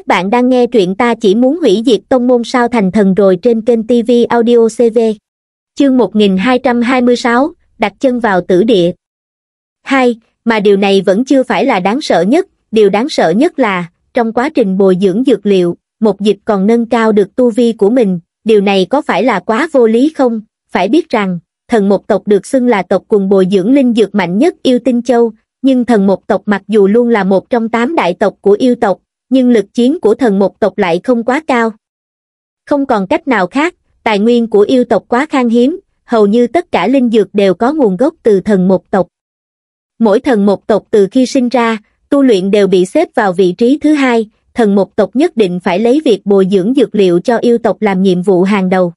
Các bạn đang nghe truyện ta chỉ muốn hủy diệt tông môn sao thành thần rồi trên kênh TV Audio CV. Chương 1226, đặt chân vào tử địa. Hai, mà điều này vẫn chưa phải là đáng sợ nhất, điều đáng sợ nhất là, trong quá trình bồi dưỡng dược liệu, một dịch còn nâng cao được tu vi của mình, điều này có phải là quá vô lý không? Phải biết rằng, thần một tộc được xưng là tộc cùng bồi dưỡng linh dược mạnh nhất yêu tinh châu, nhưng thần một tộc mặc dù luôn là một trong tám đại tộc của yêu tộc, nhưng lực chiến của thần một tộc lại không quá cao. Không còn cách nào khác, tài nguyên của yêu tộc quá khan hiếm, hầu như tất cả linh dược đều có nguồn gốc từ thần một tộc. Mỗi thần một tộc từ khi sinh ra, tu luyện đều bị xếp vào vị trí thứ hai, thần một tộc nhất định phải lấy việc bồi dưỡng dược liệu cho yêu tộc làm nhiệm vụ hàng đầu.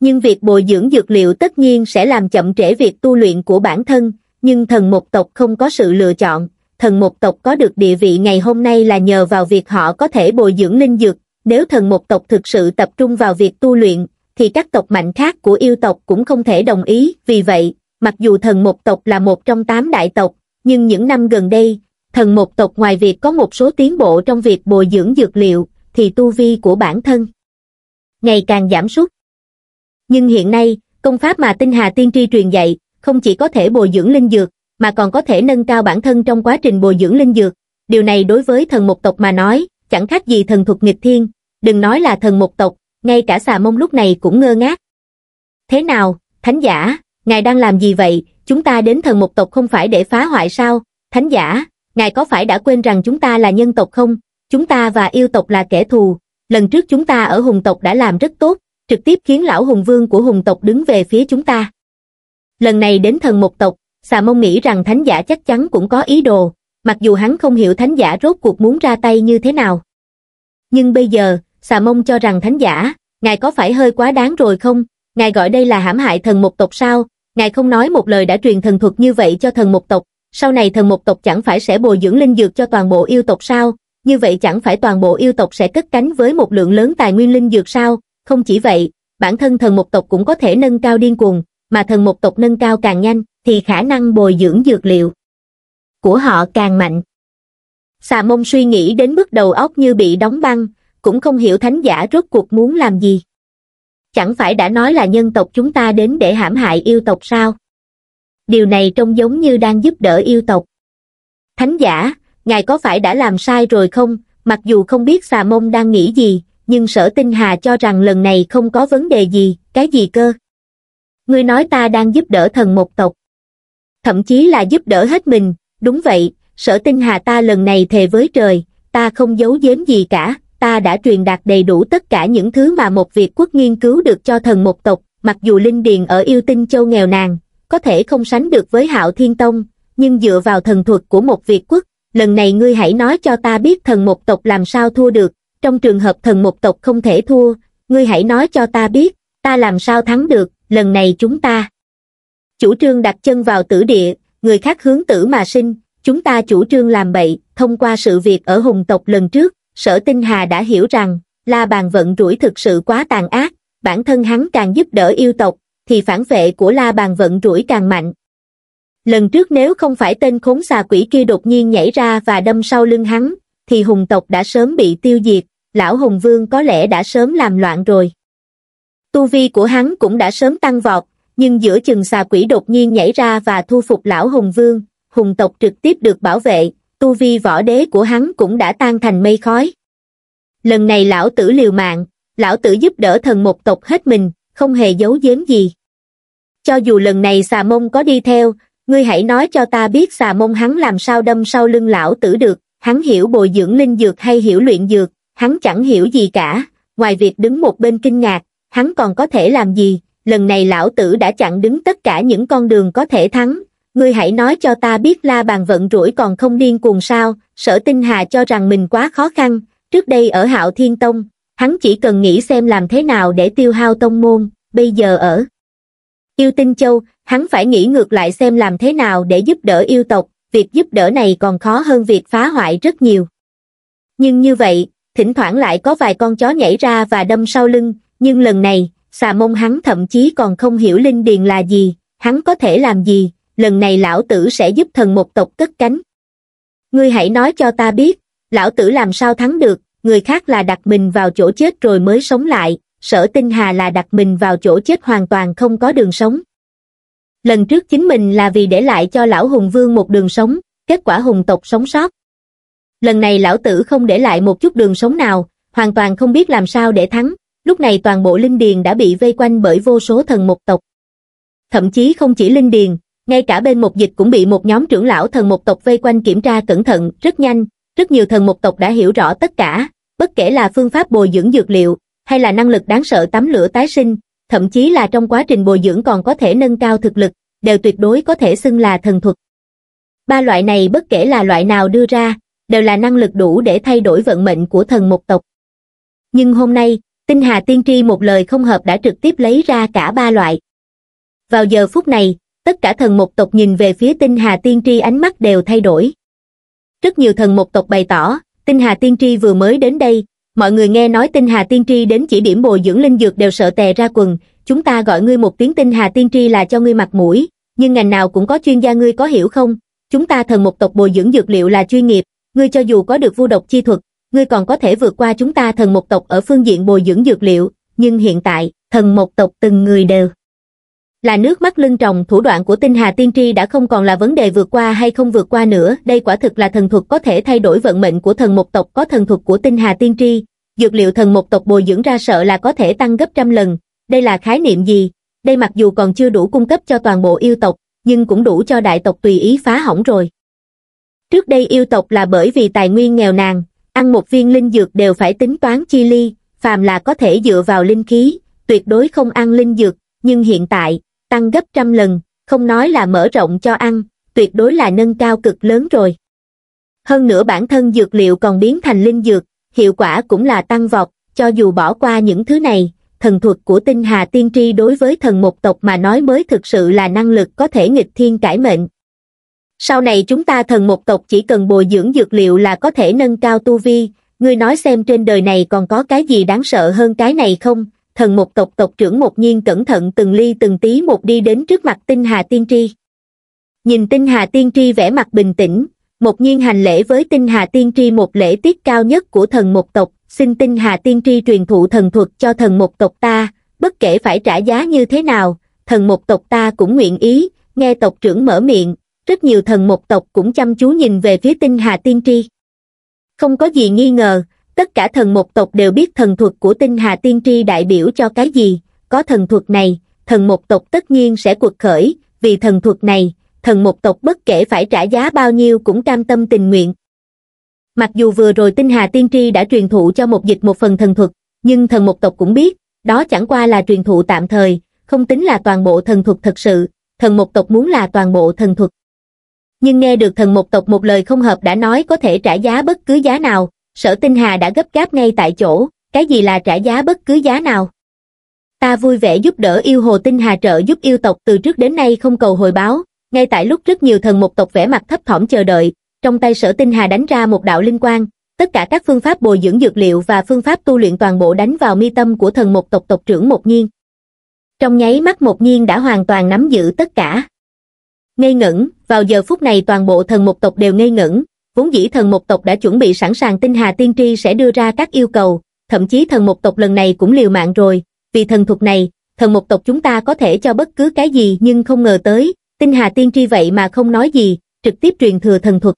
Nhưng việc bồi dưỡng dược liệu tất nhiên sẽ làm chậm trễ việc tu luyện của bản thân, nhưng thần một tộc không có sự lựa chọn, thần một tộc có được địa vị ngày hôm nay là nhờ vào việc họ có thể bồi dưỡng linh dược, nếu thần một tộc thực sự tập trung vào việc tu luyện, thì các tộc mạnh khác của yêu tộc cũng không thể đồng ý, vì vậy, mặc dù thần một tộc là một trong tám đại tộc, nhưng những năm gần đây, thần một tộc ngoài việc có một số tiến bộ trong việc bồi dưỡng dược liệu, thì tu vi của bản thân ngày càng giảm sút. Nhưng hiện nay, công pháp mà tinh hà tiên tri truyền dạy, không chỉ có thể bồi dưỡng linh dược, mà còn có thể nâng cao bản thân trong quá trình bồi dưỡng linh dược. Điều này đối với thần một tộc mà nói, chẳng khác gì thần thuật nghịch thiên, đừng nói là thần một tộc, ngay cả xà mông lúc này cũng ngơ ngác. Thế nào, thánh giả, ngài đang làm gì vậy, chúng ta đến thần một tộc không phải để phá hoại sao, thánh giả, ngài có phải đã quên rằng chúng ta là nhân tộc không, chúng ta và yêu tộc là kẻ thù, lần trước chúng ta ở hùng tộc đã làm rất tốt, trực tiếp khiến lão hùng vương của hùng tộc đứng về phía chúng ta. Lần này đến thần một tộc, xà mông nghĩ rằng thánh giả chắc chắn cũng có ý đồ, mặc dù hắn không hiểu thánh giả rốt cuộc muốn ra tay như thế nào. Nhưng bây giờ, xà mông cho rằng thánh giả, ngài có phải hơi quá đáng rồi không, ngài gọi đây là hãm hại thần một tộc sao, ngài không nói một lời đã truyền thần thuật như vậy cho thần một tộc, sau này thần một tộc chẳng phải sẽ bồi dưỡng linh dược cho toàn bộ yêu tộc sao, như vậy chẳng phải toàn bộ yêu tộc sẽ cất cánh với một lượng lớn tài nguyên linh dược sao, không chỉ vậy, bản thân thần một tộc cũng có thể nâng cao điên cuồng, mà thần một tộc nâng cao càng nhanh, thì khả năng bồi dưỡng dược liệu của họ càng mạnh. Xà mông suy nghĩ đến mức đầu óc như bị đóng băng, cũng không hiểu thánh giả rốt cuộc muốn làm gì. Chẳng phải đã nói là nhân tộc chúng ta đến để hãm hại yêu tộc sao? Điều này trông giống như đang giúp đỡ yêu tộc. Thánh giả, ngài có phải đã làm sai rồi không? Mặc dù không biết xà mông đang nghĩ gì, nhưng sở tinh hà cho rằng lần này không có vấn đề gì, cái gì cơ? Ngươi nói ta đang giúp đỡ thần một tộc. Thậm chí là giúp đỡ hết mình, đúng vậy, sở tinh hà ta lần này thề với trời, ta không giấu giếm gì cả, ta đã truyền đạt đầy đủ tất cả những thứ mà một Việt quốc nghiên cứu được cho thần một tộc, mặc dù linh điền ở yêu tinh châu nghèo nàn, có thể không sánh được với hạo thiên tông, nhưng dựa vào thần thuật của một Việt quốc, lần này ngươi hãy nói cho ta biết thần một tộc làm sao thua được, trong trường hợp thần một tộc không thể thua, ngươi hãy nói cho ta biết, ta làm sao thắng được, lần này chúng ta. Chủ trương đặt chân vào tử địa, người khác hướng tử mà sinh, chúng ta chủ trương làm bậy, thông qua sự việc ở hùng tộc lần trước, sở tinh hà đã hiểu rằng, la bàn vận rủi thực sự quá tàn ác, bản thân hắn càng giúp đỡ yêu tộc, thì phản vệ của la bàn vận rủi càng mạnh. Lần trước nếu không phải tên khốn xà quỷ kia đột nhiên nhảy ra và đâm sau lưng hắn, thì hùng tộc đã sớm bị tiêu diệt, lão hùng vương có lẽ đã sớm làm loạn rồi. Tu vi của hắn cũng đã sớm tăng vọt, nhưng giữa chừng xà quỷ đột nhiên nhảy ra và thu phục lão hùng vương, hùng tộc trực tiếp được bảo vệ, tu vi võ đế của hắn cũng đã tan thành mây khói. Lần này lão tử liều mạng, lão tử giúp đỡ thần một tộc hết mình, không hề giấu giếm gì. Cho dù lần này xà mông có đi theo, ngươi hãy nói cho ta biết xà mông hắn làm sao đâm sau lưng lão tử được, hắn hiểu bồi dưỡng linh dược hay hiểu luyện dược, hắn chẳng hiểu gì cả, ngoài việc đứng một bên kinh ngạc, hắn còn có thể làm gì, lần này lão tử đã chặn đứng tất cả những con đường có thể thắng, ngươi hãy nói cho ta biết la bàn vận rủi còn không điên cuồng sao, sở tinh hà cho rằng mình quá khó khăn, trước đây ở hạo thiên tông, hắn chỉ cần nghĩ xem làm thế nào để tiêu hao tông môn, bây giờ ở yêu tinh châu, hắn phải nghĩ ngược lại xem làm thế nào để giúp đỡ yêu tộc, việc giúp đỡ này còn khó hơn việc phá hoại rất nhiều. Nhưng như vậy, thỉnh thoảng lại có vài con chó nhảy ra và đâm sau lưng, nhưng lần này, xà mông hắn thậm chí còn không hiểu linh điền là gì, hắn có thể làm gì, lần này lão tử sẽ giúp thần một tộc cất cánh. Ngươi hãy nói cho ta biết, lão tử làm sao thắng được, người khác là đặt mình vào chỗ chết rồi mới sống lại, sở tinh hà là đặt mình vào chỗ chết hoàn toàn không có đường sống. Lần trước chính mình là vì để lại cho lão hùng vương một đường sống, kết quả hùng tộc sống sót. Lần này lão tử không để lại một chút đường sống nào, hoàn toàn không biết làm sao để thắng, lúc này toàn bộ linh điền đã bị vây quanh bởi vô số thần một tộc. Thậm chí không chỉ linh điền, ngay cả bên một dịch cũng bị một nhóm trưởng lão thần một tộc vây quanh kiểm tra cẩn thận, rất nhanh, rất nhiều thần một tộc đã hiểu rõ tất cả, bất kể là phương pháp bồi dưỡng dược liệu, hay là năng lực đáng sợ tắm lửa tái sinh, thậm chí là trong quá trình bồi dưỡng còn có thể nâng cao thực lực, đều tuyệt đối có thể xưng là thần thuật. Ba loại này bất kể là loại nào đưa ra, đều là năng lực đủ để thay đổi vận mệnh của thần một tộc. Nhưng hôm nay, Tinh Hà Tiên Tri một lời không hợp đã trực tiếp lấy ra cả ba loại. Vào giờ phút này, tất cả thần một tộc nhìn về phía Tinh Hà Tiên Tri ánh mắt đều thay đổi. Rất nhiều thần một tộc bày tỏ, Tinh Hà Tiên Tri vừa mới đến đây, mọi người nghe nói Tinh Hà Tiên Tri đến chỉ điểm bồi dưỡng linh dược đều sợ tè ra quần, chúng ta gọi ngươi một tiếng Tinh Hà Tiên Tri là cho ngươi mặt mũi, nhưng ngành nào cũng có chuyên gia ngươi có hiểu không? Chúng ta thần một tộc bồi dưỡng dược liệu là chuyên nghiệp, ngươi cho dù có được vu độc chi thuật, ngươi còn có thể vượt qua chúng ta thần một tộc ở phương diện bồi dưỡng dược liệu, nhưng hiện tại, thần một tộc từng người đều là nước mắt lưng tròng thủ đoạn của tinh hà tiên tri đã không còn là vấn đề vượt qua hay không vượt qua nữa. Đây quả thực là thần thuật có thể thay đổi vận mệnh của thần một tộc có thần thuật của tinh hà tiên tri. Dược liệu thần một tộc bồi dưỡng ra sợ là có thể tăng gấp trăm lần. Đây là khái niệm gì? Đây mặc dù còn chưa đủ cung cấp cho toàn bộ yêu tộc nhưng cũng đủ cho đại tộc tùy ý phá hỏng rồi. Trước đây yêu tộc là bởi vì tài nguyên nghèo nàn ăn một viên linh dược đều phải tính toán chi ly phàm là có thể dựa vào linh khí tuyệt đối không ăn linh dược nhưng hiện tại tăng gấp trăm lần, không nói là mở rộng cho ăn, tuyệt đối là nâng cao cực lớn rồi. Hơn nữa bản thân dược liệu còn biến thành linh dược, hiệu quả cũng là tăng vọt, cho dù bỏ qua những thứ này, thần thuật của tinh hà tiên tri đối với thần một tộc mà nói mới thực sự là năng lực có thể nghịch thiên cải mệnh. Sau này chúng ta thần một tộc chỉ cần bồi dưỡng dược liệu là có thể nâng cao tu vi, ngươi nói xem trên đời này còn có cái gì đáng sợ hơn cái này không, thần một tộc tộc trưởng một nhiên cẩn thận từng ly từng tí một đi đến trước mặt tinh hà tiên tri. Nhìn tinh hà tiên tri vẻ mặt bình tĩnh, một nhiên hành lễ với tinh hà tiên tri một lễ tiết cao nhất của thần một tộc, xin tinh hà tiên tri truyền thụ thần thuật cho thần một tộc ta, bất kể phải trả giá như thế nào, thần một tộc ta cũng nguyện ý, nghe tộc trưởng mở miệng, rất nhiều thần một tộc cũng chăm chú nhìn về phía tinh hà tiên tri. Không có gì nghi ngờ, Tất cả thần một tộc đều biết thần thuật của tinh hà tiên tri đại biểu cho cái gì, có thần thuật này, thần một tộc tất nhiên sẽ cuộc khởi, vì thần thuật này, thần một tộc bất kể phải trả giá bao nhiêu cũng cam tâm tình nguyện. Mặc dù vừa rồi tinh hà tiên tri đã truyền thụ cho một dịch một phần thần thuật, nhưng thần một tộc cũng biết, đó chẳng qua là truyền thụ tạm thời, không tính là toàn bộ thần thuật thật sự, thần một tộc muốn là toàn bộ thần thuật. Nhưng nghe được thần một tộc một lời không hợp đã nói có thể trả giá bất cứ giá nào, sở tinh hà đã gấp gáp ngay tại chỗ, cái gì là trả giá bất cứ giá nào. Ta vui vẻ giúp đỡ yêu hồ tinh hà trợ giúp yêu tộc từ trước đến nay không cầu hồi báo, ngay tại lúc rất nhiều thần một tộc vẻ mặt thấp thỏm chờ đợi, trong tay sở tinh hà đánh ra một đạo linh quang, tất cả các phương pháp bồi dưỡng dược liệu và phương pháp tu luyện toàn bộ đánh vào mi tâm của thần một tộc tộc trưởng một nhiên. Trong nháy mắt một nhiên đã hoàn toàn nắm giữ tất cả. Ngây ngẩn, vào giờ phút này toàn bộ thần một tộc đều ngây ngẩn, vốn dĩ thần một tộc đã chuẩn bị sẵn sàng tinh hà tiên tri sẽ đưa ra các yêu cầu, thậm chí thần một tộc lần này cũng liều mạng rồi, vì thần thuật này, thần một tộc chúng ta có thể cho bất cứ cái gì nhưng không ngờ tới, tinh hà tiên tri vậy mà không nói gì, trực tiếp truyền thừa thần thuật.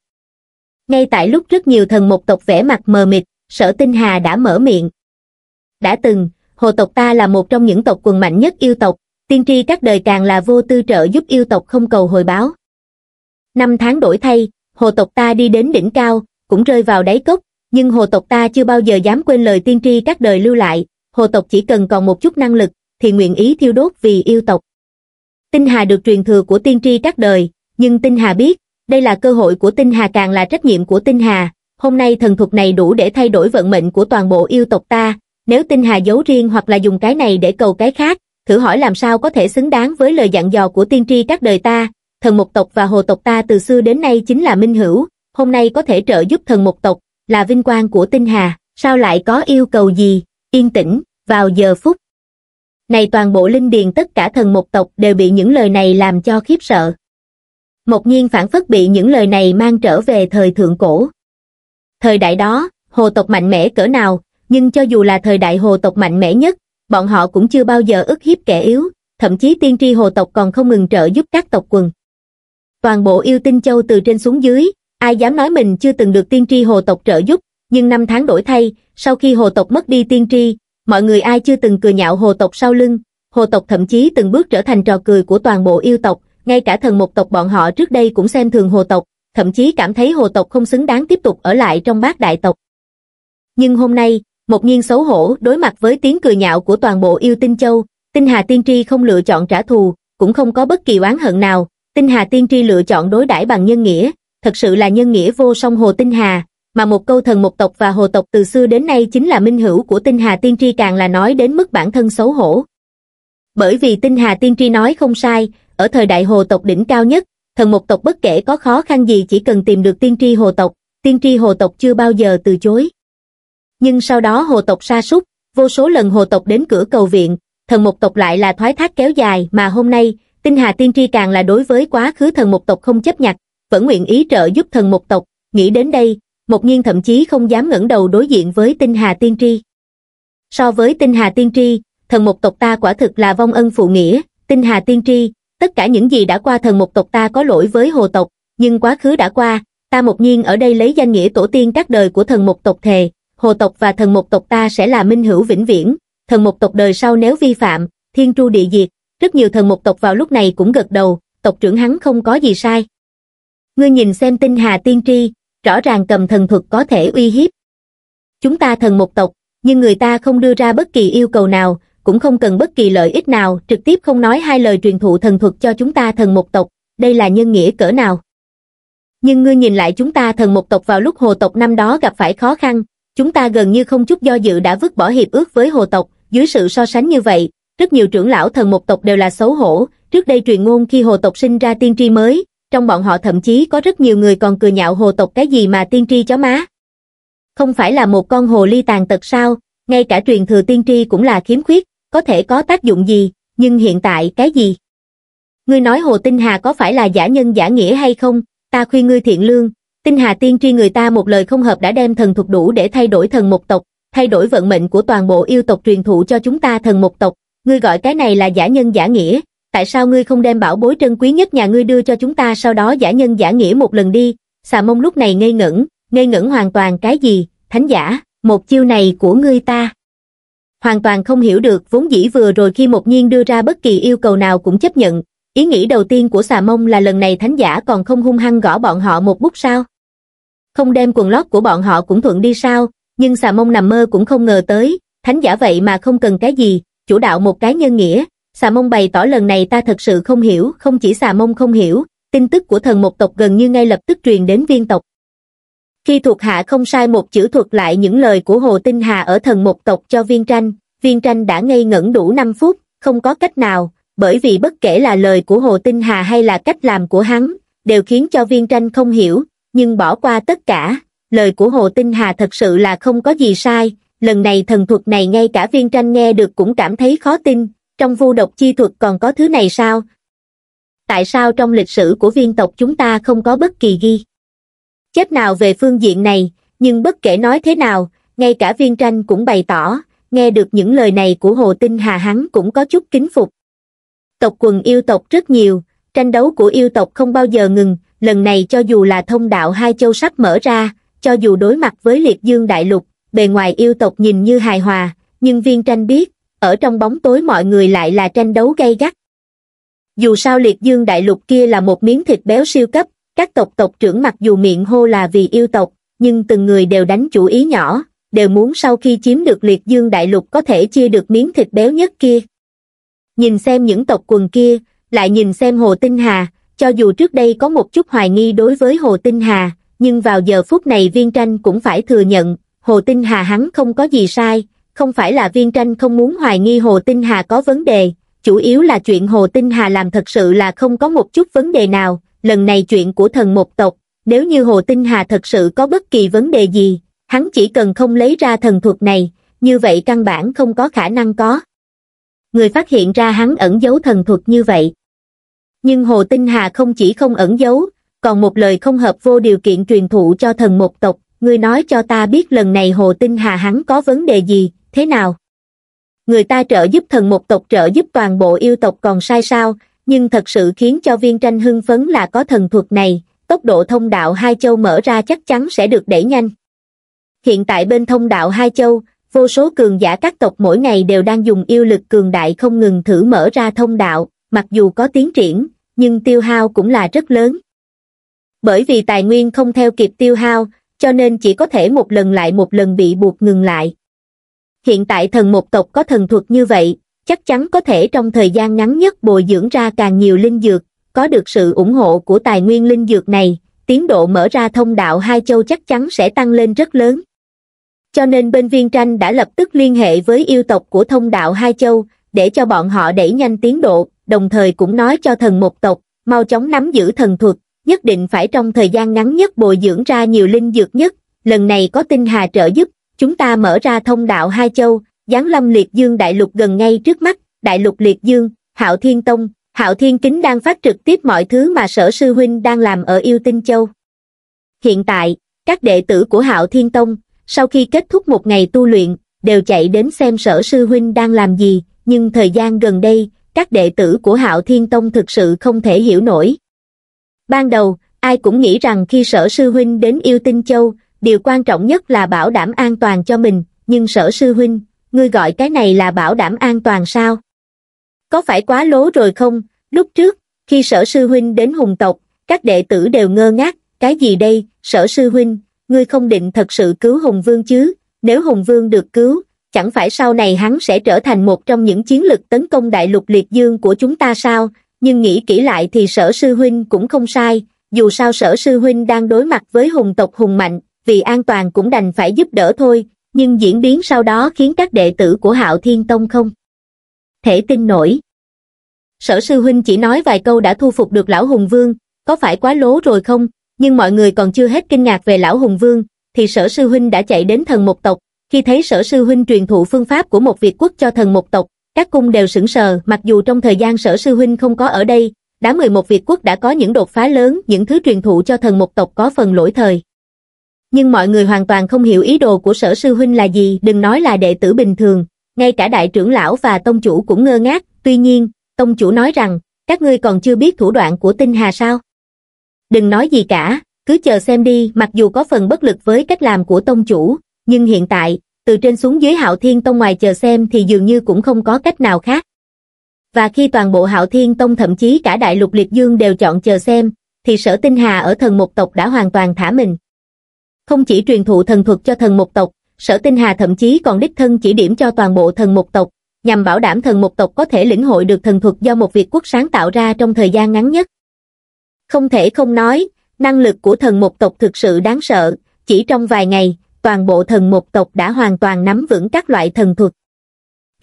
Ngay tại lúc rất nhiều thần một tộc vẽ mặt mờ mịt, sở tinh hà đã mở miệng. Đã từng, hồ tộc ta là một trong những tộc quần mạnh nhất yêu tộc, tiên tri các đời càng là vô tư trợ giúp yêu tộc không cầu hồi báo. Năm tháng đổi thay, hồ tộc ta đi đến đỉnh cao, cũng rơi vào đáy cốc, nhưng hồ tộc ta chưa bao giờ dám quên lời tiên tri các đời lưu lại, hồ tộc chỉ cần còn một chút năng lực, thì nguyện ý thiêu đốt vì yêu tộc. Tinh Hà được truyền thừa của tiên tri các đời, nhưng Tinh Hà biết, đây là cơ hội của Tinh Hà càng là trách nhiệm của Tinh Hà, hôm nay thần thuật này đủ để thay đổi vận mệnh của toàn bộ yêu tộc ta, nếu Tinh Hà giấu riêng hoặc là dùng cái này để cầu cái khác, thử hỏi làm sao có thể xứng đáng với lời dặn dò của tiên tri các đời ta, thần một tộc và hồ tộc ta từ xưa đến nay chính là minh hữu, hôm nay có thể trợ giúp thần một tộc, là vinh quang của tinh hà, sao lại có yêu cầu gì, yên tĩnh, vào giờ phút. Này toàn bộ linh điền tất cả thần một tộc đều bị những lời này làm cho khiếp sợ. Một nhiên phản phất bị những lời này mang trở về thời thượng cổ. Thời đại đó, hồ tộc mạnh mẽ cỡ nào, nhưng cho dù là thời đại hồ tộc mạnh mẽ nhất, bọn họ cũng chưa bao giờ ức hiếp kẻ yếu, thậm chí tiên tri hồ tộc còn không ngừng trợ giúp các tộc quần. Toàn bộ yêu tinh châu từ trên xuống dưới, ai dám nói mình chưa từng được tiên tri hồ tộc trợ giúp, nhưng năm tháng đổi thay, sau khi hồ tộc mất đi tiên tri, mọi người ai chưa từng cười nhạo hồ tộc sau lưng, hồ tộc thậm chí từng bước trở thành trò cười của toàn bộ yêu tộc, ngay cả thần một tộc bọn họ trước đây cũng xem thường hồ tộc, thậm chí cảm thấy hồ tộc không xứng đáng tiếp tục ở lại trong bát đại tộc. Nhưng hôm nay, một nhiên xấu hổ đối mặt với tiếng cười nhạo của toàn bộ yêu tinh châu, tinh hà tiên tri không lựa chọn trả thù, cũng không có bất kỳ oán hận nào, tinh hà tiên tri lựa chọn đối đãi bằng nhân nghĩa, thật sự là nhân nghĩa vô song hồ tinh hà, mà một câu thần một tộc và hồ tộc từ xưa đến nay chính là minh hữu của tinh hà tiên tri càng là nói đến mức bản thân xấu hổ. Bởi vì tinh hà tiên tri nói không sai, ở thời đại hồ tộc đỉnh cao nhất, thần một tộc bất kể có khó khăn gì chỉ cần tìm được tiên tri hồ tộc, tiên tri hồ tộc chưa bao giờ từ chối. Nhưng sau đó hồ tộc sa sút vô số lần hồ tộc đến cửa cầu viện, thần một tộc lại là thoái thác kéo dài mà hôm nay, tinh hà tiên tri càng là đối với quá khứ thần một tộc không chấp nhặt, vẫn nguyện ý trợ giúp thần một tộc, nghĩ đến đây, một nhiên thậm chí không dám ngẩng đầu đối diện với tinh hà tiên tri. So với tinh hà tiên tri, thần một tộc ta quả thực là vong ân phụ nghĩa, tinh hà tiên tri, tất cả những gì đã qua thần một tộc ta có lỗi với hồ tộc, nhưng quá khứ đã qua, ta một nhiên ở đây lấy danh nghĩa tổ tiên các đời của thần một tộc thề, hồ tộc và thần một tộc ta sẽ là minh hữu vĩnh viễn, thần một tộc đời sau nếu vi phạm, thiên tru địa diệt, rất nhiều thần một tộc vào lúc này cũng gật đầu, tộc trưởng hắn không có gì sai. Ngươi nhìn xem tinh hà tiên tri, rõ ràng cầm thần thuật có thể uy hiếp. Chúng ta thần một tộc, nhưng người ta không đưa ra bất kỳ yêu cầu nào, cũng không cần bất kỳ lợi ích nào, trực tiếp không nói hai lời truyền thụ thần thuật cho chúng ta thần một tộc, đây là nhân nghĩa cỡ nào. Nhưng ngươi nhìn lại chúng ta thần một tộc vào lúc hồ tộc năm đó gặp phải khó khăn, chúng ta gần như không chút do dự đã vứt bỏ hiệp ước với hồ tộc, dưới sự so sánh như vậy, rất nhiều trưởng lão thần một tộc đều là xấu hổ, trước đây truyền ngôn khi hồ tộc sinh ra tiên tri mới, trong bọn họ thậm chí có rất nhiều người còn cười nhạo hồ tộc cái gì mà tiên tri chó má. Không phải là một con hồ ly tàn tật sao, ngay cả truyền thừa tiên tri cũng là khiếm khuyết, có thể có tác dụng gì, nhưng hiện tại cái gì? Ngươi nói Hồ Tinh Hà có phải là giả nhân giả nghĩa hay không, ta khuyên ngươi thiện lương, Tinh Hà tiên tri người ta một lời không hợp đã đem thần thuật đủ để thay đổi thần một tộc, thay đổi vận mệnh của toàn bộ yêu tộc truyền thụ cho chúng ta thần một tộc, ngươi gọi cái này là giả nhân giả nghĩa, tại sao ngươi không đem bảo bối trân quý nhất nhà ngươi đưa cho chúng ta sau đó giả nhân giả nghĩa một lần đi, xà mông lúc này ngây ngẩn, ngây ngẩn hoàn toàn cái gì, thánh giả, một chiêu này của ngươi ta. Hoàn toàn không hiểu được vốn dĩ vừa rồi khi một nhiên đưa ra bất kỳ yêu cầu nào cũng chấp nhận, ý nghĩ đầu tiên của xà mông là lần này thánh giả còn không hung hăng gõ bọn họ một bút sao. Không đem quần lót của bọn họ cũng thuận đi sao, nhưng xà mông nằm mơ cũng không ngờ tới, thánh giả vậy mà không cần cái gì, chủ đạo một cái nhân nghĩa, xà mông bày tỏ lần này ta thật sự không hiểu, không chỉ xà mông không hiểu, tin tức của thần một tộc gần như ngay lập tức truyền đến viên tộc. Khi thuộc hạ không sai một chữ thuật lại những lời của Hồ Tinh Hà ở thần một tộc cho viên tranh, viên tranh đã ngây ngẩn đủ 5 phút, không có cách nào, bởi vì bất kể là lời của Hồ Tinh Hà hay là cách làm của hắn, đều khiến cho viên tranh không hiểu, nhưng bỏ qua tất cả, lời của Hồ Tinh Hà thật sự là không có gì sai, lần này thần thuật này ngay cả viên tranh nghe được cũng cảm thấy khó tin, trong vu độc chi thuật còn có thứ này sao? Tại sao trong lịch sử của viên tộc chúng ta không có bất kỳ ghi? Chết nào về phương diện này, nhưng bất kể nói thế nào, ngay cả viên tranh cũng bày tỏ, nghe được những lời này của Hồ Tinh Hà hắn cũng có chút kính phục. Tộc quần yêu tộc rất nhiều, tranh đấu của yêu tộc không bao giờ ngừng, lần này cho dù là thông đạo hai châu sắp mở ra, cho dù đối mặt với liệt dương đại lục, bề ngoài yêu tộc nhìn như hài hòa, nhưng viên tranh biết, ở trong bóng tối mọi người lại là tranh đấu gay gắt. Dù sao liệt dương đại lục kia là một miếng thịt béo siêu cấp, các tộc tộc trưởng mặc dù miệng hô là vì yêu tộc, nhưng từng người đều đánh chủ ý nhỏ, đều muốn sau khi chiếm được liệt dương đại lục có thể chia được miếng thịt béo nhất kia. Nhìn xem những tộc quần kia, lại nhìn xem Hồ Tinh Hà, cho dù trước đây có một chút hoài nghi đối với Hồ Tinh Hà, nhưng vào giờ phút này viên tranh cũng phải thừa nhận, Hồ Tinh Hà hắn không có gì sai, không phải là viên tranh không muốn hoài nghi Hồ Tinh Hà có vấn đề, chủ yếu là chuyện Hồ Tinh Hà làm thật sự là không có một chút vấn đề nào, lần này chuyện của thần một tộc, nếu như Hồ Tinh Hà thật sự có bất kỳ vấn đề gì, hắn chỉ cần không lấy ra thần thuật này, như vậy căn bản không có khả năng có. Người phát hiện ra hắn ẩn giấu thần thuật như vậy. Nhưng Hồ Tinh Hà không chỉ không ẩn giấu, còn một lời không hợp vô điều kiện truyền thụ cho thần một tộc, ngươi nói cho ta biết lần này Hồ Tinh Hà hắn có vấn đề gì, thế nào? Người ta trợ giúp thần một tộc trợ giúp toàn bộ yêu tộc còn sai sao, nhưng thật sự khiến cho viên tranh hưng phấn là có thần thuật này, tốc độ thông đạo hai châu mở ra chắc chắn sẽ được đẩy nhanh. Hiện tại bên thông đạo hai châu, vô số cường giả các tộc mỗi ngày đều đang dùng yêu lực cường đại không ngừng thử mở ra thông đạo, mặc dù có tiến triển, nhưng tiêu hao cũng là rất lớn. Bởi vì tài nguyên không theo kịp tiêu hao, cho nên chỉ có thể một lần lại một lần bị buộc ngừng lại. Hiện tại thần một tộc có thần thuật như vậy, chắc chắn có thể trong thời gian ngắn nhất bồi dưỡng ra càng nhiều linh dược, có được sự ủng hộ của tài nguyên linh dược này, tiến độ mở ra thông đạo hai châu chắc chắn sẽ tăng lên rất lớn. Cho nên bên viên tranh đã lập tức liên hệ với yêu tộc của thông đạo hai châu, để cho bọn họ đẩy nhanh tiến độ, đồng thời cũng nói cho thần một tộc, mau chóng nắm giữ thần thuật, nhất định phải trong thời gian ngắn nhất bồi dưỡng ra nhiều linh dược nhất, lần này có tinh hà trợ giúp, chúng ta mở ra thông đạo hai châu, giáng lâm liệt dương đại lục gần ngay trước mắt, đại lục liệt dương, hạo thiên tông, hạo thiên kính đang phát trực tiếp mọi thứ mà sở sư huynh đang làm ở yêu tinh châu. Hiện tại, các đệ tử của hạo thiên tông, sau khi kết thúc một ngày tu luyện, đều chạy đến xem sở sư huynh đang làm gì, nhưng thời gian gần đây, các đệ tử của hạo thiên tông thực sự không thể hiểu nổi. Ban đầu, ai cũng nghĩ rằng khi sở sư huynh đến yêu tinh châu, điều quan trọng nhất là bảo đảm an toàn cho mình, nhưng sở sư huynh, ngươi gọi cái này là bảo đảm an toàn sao? Có phải quá lố rồi không? Lúc trước, khi sở sư huynh đến hùng tộc, các đệ tử đều ngơ ngác, cái gì đây, sở sư huynh, ngươi không định thật sự cứu hùng vương chứ, nếu hùng vương được cứu, chẳng phải sau này hắn sẽ trở thành một trong những chiến lực tấn công đại lục liệt dương của chúng ta sao, nhưng nghĩ kỹ lại thì sở sư huynh cũng không sai, dù sao sở sư huynh đang đối mặt với hùng tộc hùng mạnh, vì an toàn cũng đành phải giúp đỡ thôi, nhưng diễn biến sau đó khiến các đệ tử của Hạo Thiên Tông không thể tin nổi. Sở sư huynh chỉ nói vài câu đã thu phục được lão Hùng Vương, có phải quá lố rồi không, nhưng mọi người còn chưa hết kinh ngạc về lão Hùng Vương, thì sở sư huynh đã chạy đến thần một tộc, khi thấy sở sư huynh truyền thụ phương pháp của một Việt quốc cho thần một tộc, các cung đều sững sờ mặc dù trong thời gian sở sư huynh không có ở đây, đám 11 Việt quốc đã có những đột phá lớn, những thứ truyền thụ cho thần một tộc có phần lỗi thời. Nhưng mọi người hoàn toàn không hiểu ý đồ của sở sư huynh là gì, đừng nói là đệ tử bình thường, ngay cả đại trưởng lão và tông chủ cũng ngơ ngác, tuy nhiên, tông chủ nói rằng, các ngươi còn chưa biết thủ đoạn của tinh hà sao? Đừng nói gì cả, cứ chờ xem đi, mặc dù có phần bất lực với cách làm của tông chủ, nhưng hiện tại, từ trên xuống dưới hạo thiên tông ngoài chờ xem thì dường như cũng không có cách nào khác. Và khi toàn bộ hạo thiên tông thậm chí cả đại lục liệt dương đều chọn chờ xem, thì sở tinh hà ở thần một tộc đã hoàn toàn thả mình không chỉ truyền thụ thần thuật cho thần một tộc, sở tinh hà thậm chí còn đích thân chỉ điểm cho toàn bộ thần một tộc, nhằm bảo đảm thần một tộc có thể lĩnh hội được thần thuật do một Việt quốc sáng tạo ra trong thời gian ngắn nhất. Không thể không nói, năng lực của thần một tộc thực sự đáng sợ, chỉ trong vài ngày, toàn bộ thần một tộc đã hoàn toàn nắm vững các loại thần thuật.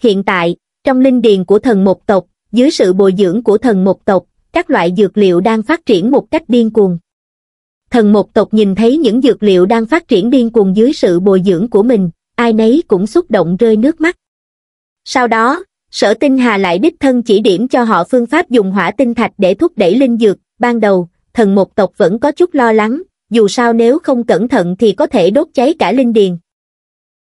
Hiện tại, trong linh điền của thần một tộc, dưới sự bồi dưỡng của thần một tộc, các loại dược liệu đang phát triển một cách điên cuồng thần một tộc nhìn thấy những dược liệu đang phát triển điên cuồng dưới sự bồi dưỡng của mình, ai nấy cũng xúc động rơi nước mắt. Sau đó, sở tinh hà lại đích thân chỉ điểm cho họ phương pháp dùng hỏa tinh thạch để thúc đẩy linh dược, ban đầu, thần một tộc vẫn có chút lo lắng, dù sao nếu không cẩn thận thì có thể đốt cháy cả linh điền.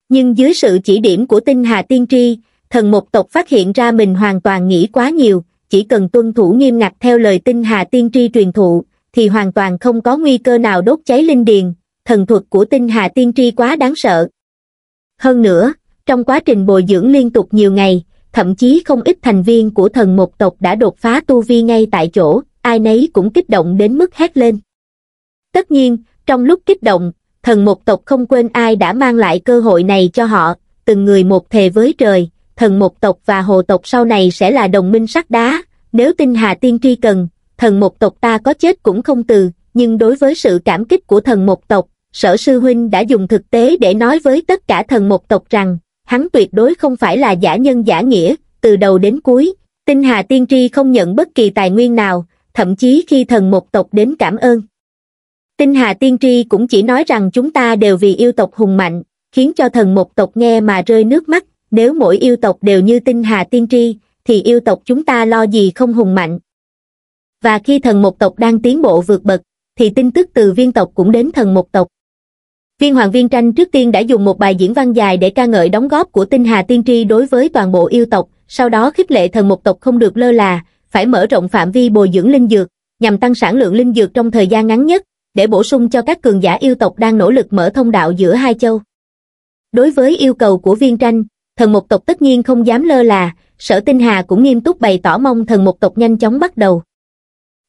Nhưng dưới sự chỉ điểm của tinh hà tiên tri, thần một tộc phát hiện ra mình hoàn toàn nghĩ quá nhiều, chỉ cần tuân thủ nghiêm ngặt theo lời tinh hà tiên tri truyền thụ, thì hoàn toàn không có nguy cơ nào đốt cháy linh điền, thần thuật của tinh hà tiên tri quá đáng sợ. Hơn nữa, trong quá trình bồi dưỡng liên tục nhiều ngày, thậm chí không ít thành viên của thần một tộc đã đột phá tu vi ngay tại chỗ, ai nấy cũng kích động đến mức hét lên. Tất nhiên, trong lúc kích động, thần một tộc không quên ai đã mang lại cơ hội này cho họ, từng người một thề với trời, thần một tộc và hồ tộc sau này sẽ là đồng minh sắt đá, nếu tinh hà tiên tri cần, thần một tộc ta có chết cũng không từ, nhưng đối với sự cảm kích của thần một tộc, sở sư huynh đã dùng thực tế để nói với tất cả thần một tộc rằng, hắn tuyệt đối không phải là giả nhân giả nghĩa, từ đầu đến cuối, tinh hà tiên tri không nhận bất kỳ tài nguyên nào, thậm chí khi thần một tộc đến cảm ơn. Tinh hà tiên tri cũng chỉ nói rằng chúng ta đều vì yêu tộc hùng mạnh, khiến cho thần một tộc nghe mà rơi nước mắt, nếu mỗi yêu tộc đều như tinh hà tiên tri, thì yêu tộc chúng ta lo gì không hùng mạnh, và khi thần một tộc đang tiến bộ vượt bậc, thì tin tức từ viên tộc cũng đến thần một tộc. Viên Hoàng Viên Tranh trước tiên đã dùng một bài diễn văn dài để ca ngợi đóng góp của tinh Hà Tiên Tri đối với toàn bộ yêu tộc, sau đó khích lệ thần một tộc không được lơ là, phải mở rộng phạm vi bồi dưỡng linh dược, nhằm tăng sản lượng linh dược trong thời gian ngắn nhất, để bổ sung cho các cường giả yêu tộc đang nỗ lực mở thông đạo giữa hai châu. Đối với yêu cầu của viên tranh, thần một tộc tất nhiên không dám lơ là, sở tinh hà cũng nghiêm túc bày tỏ mong thần một tộc nhanh chóng bắt đầu.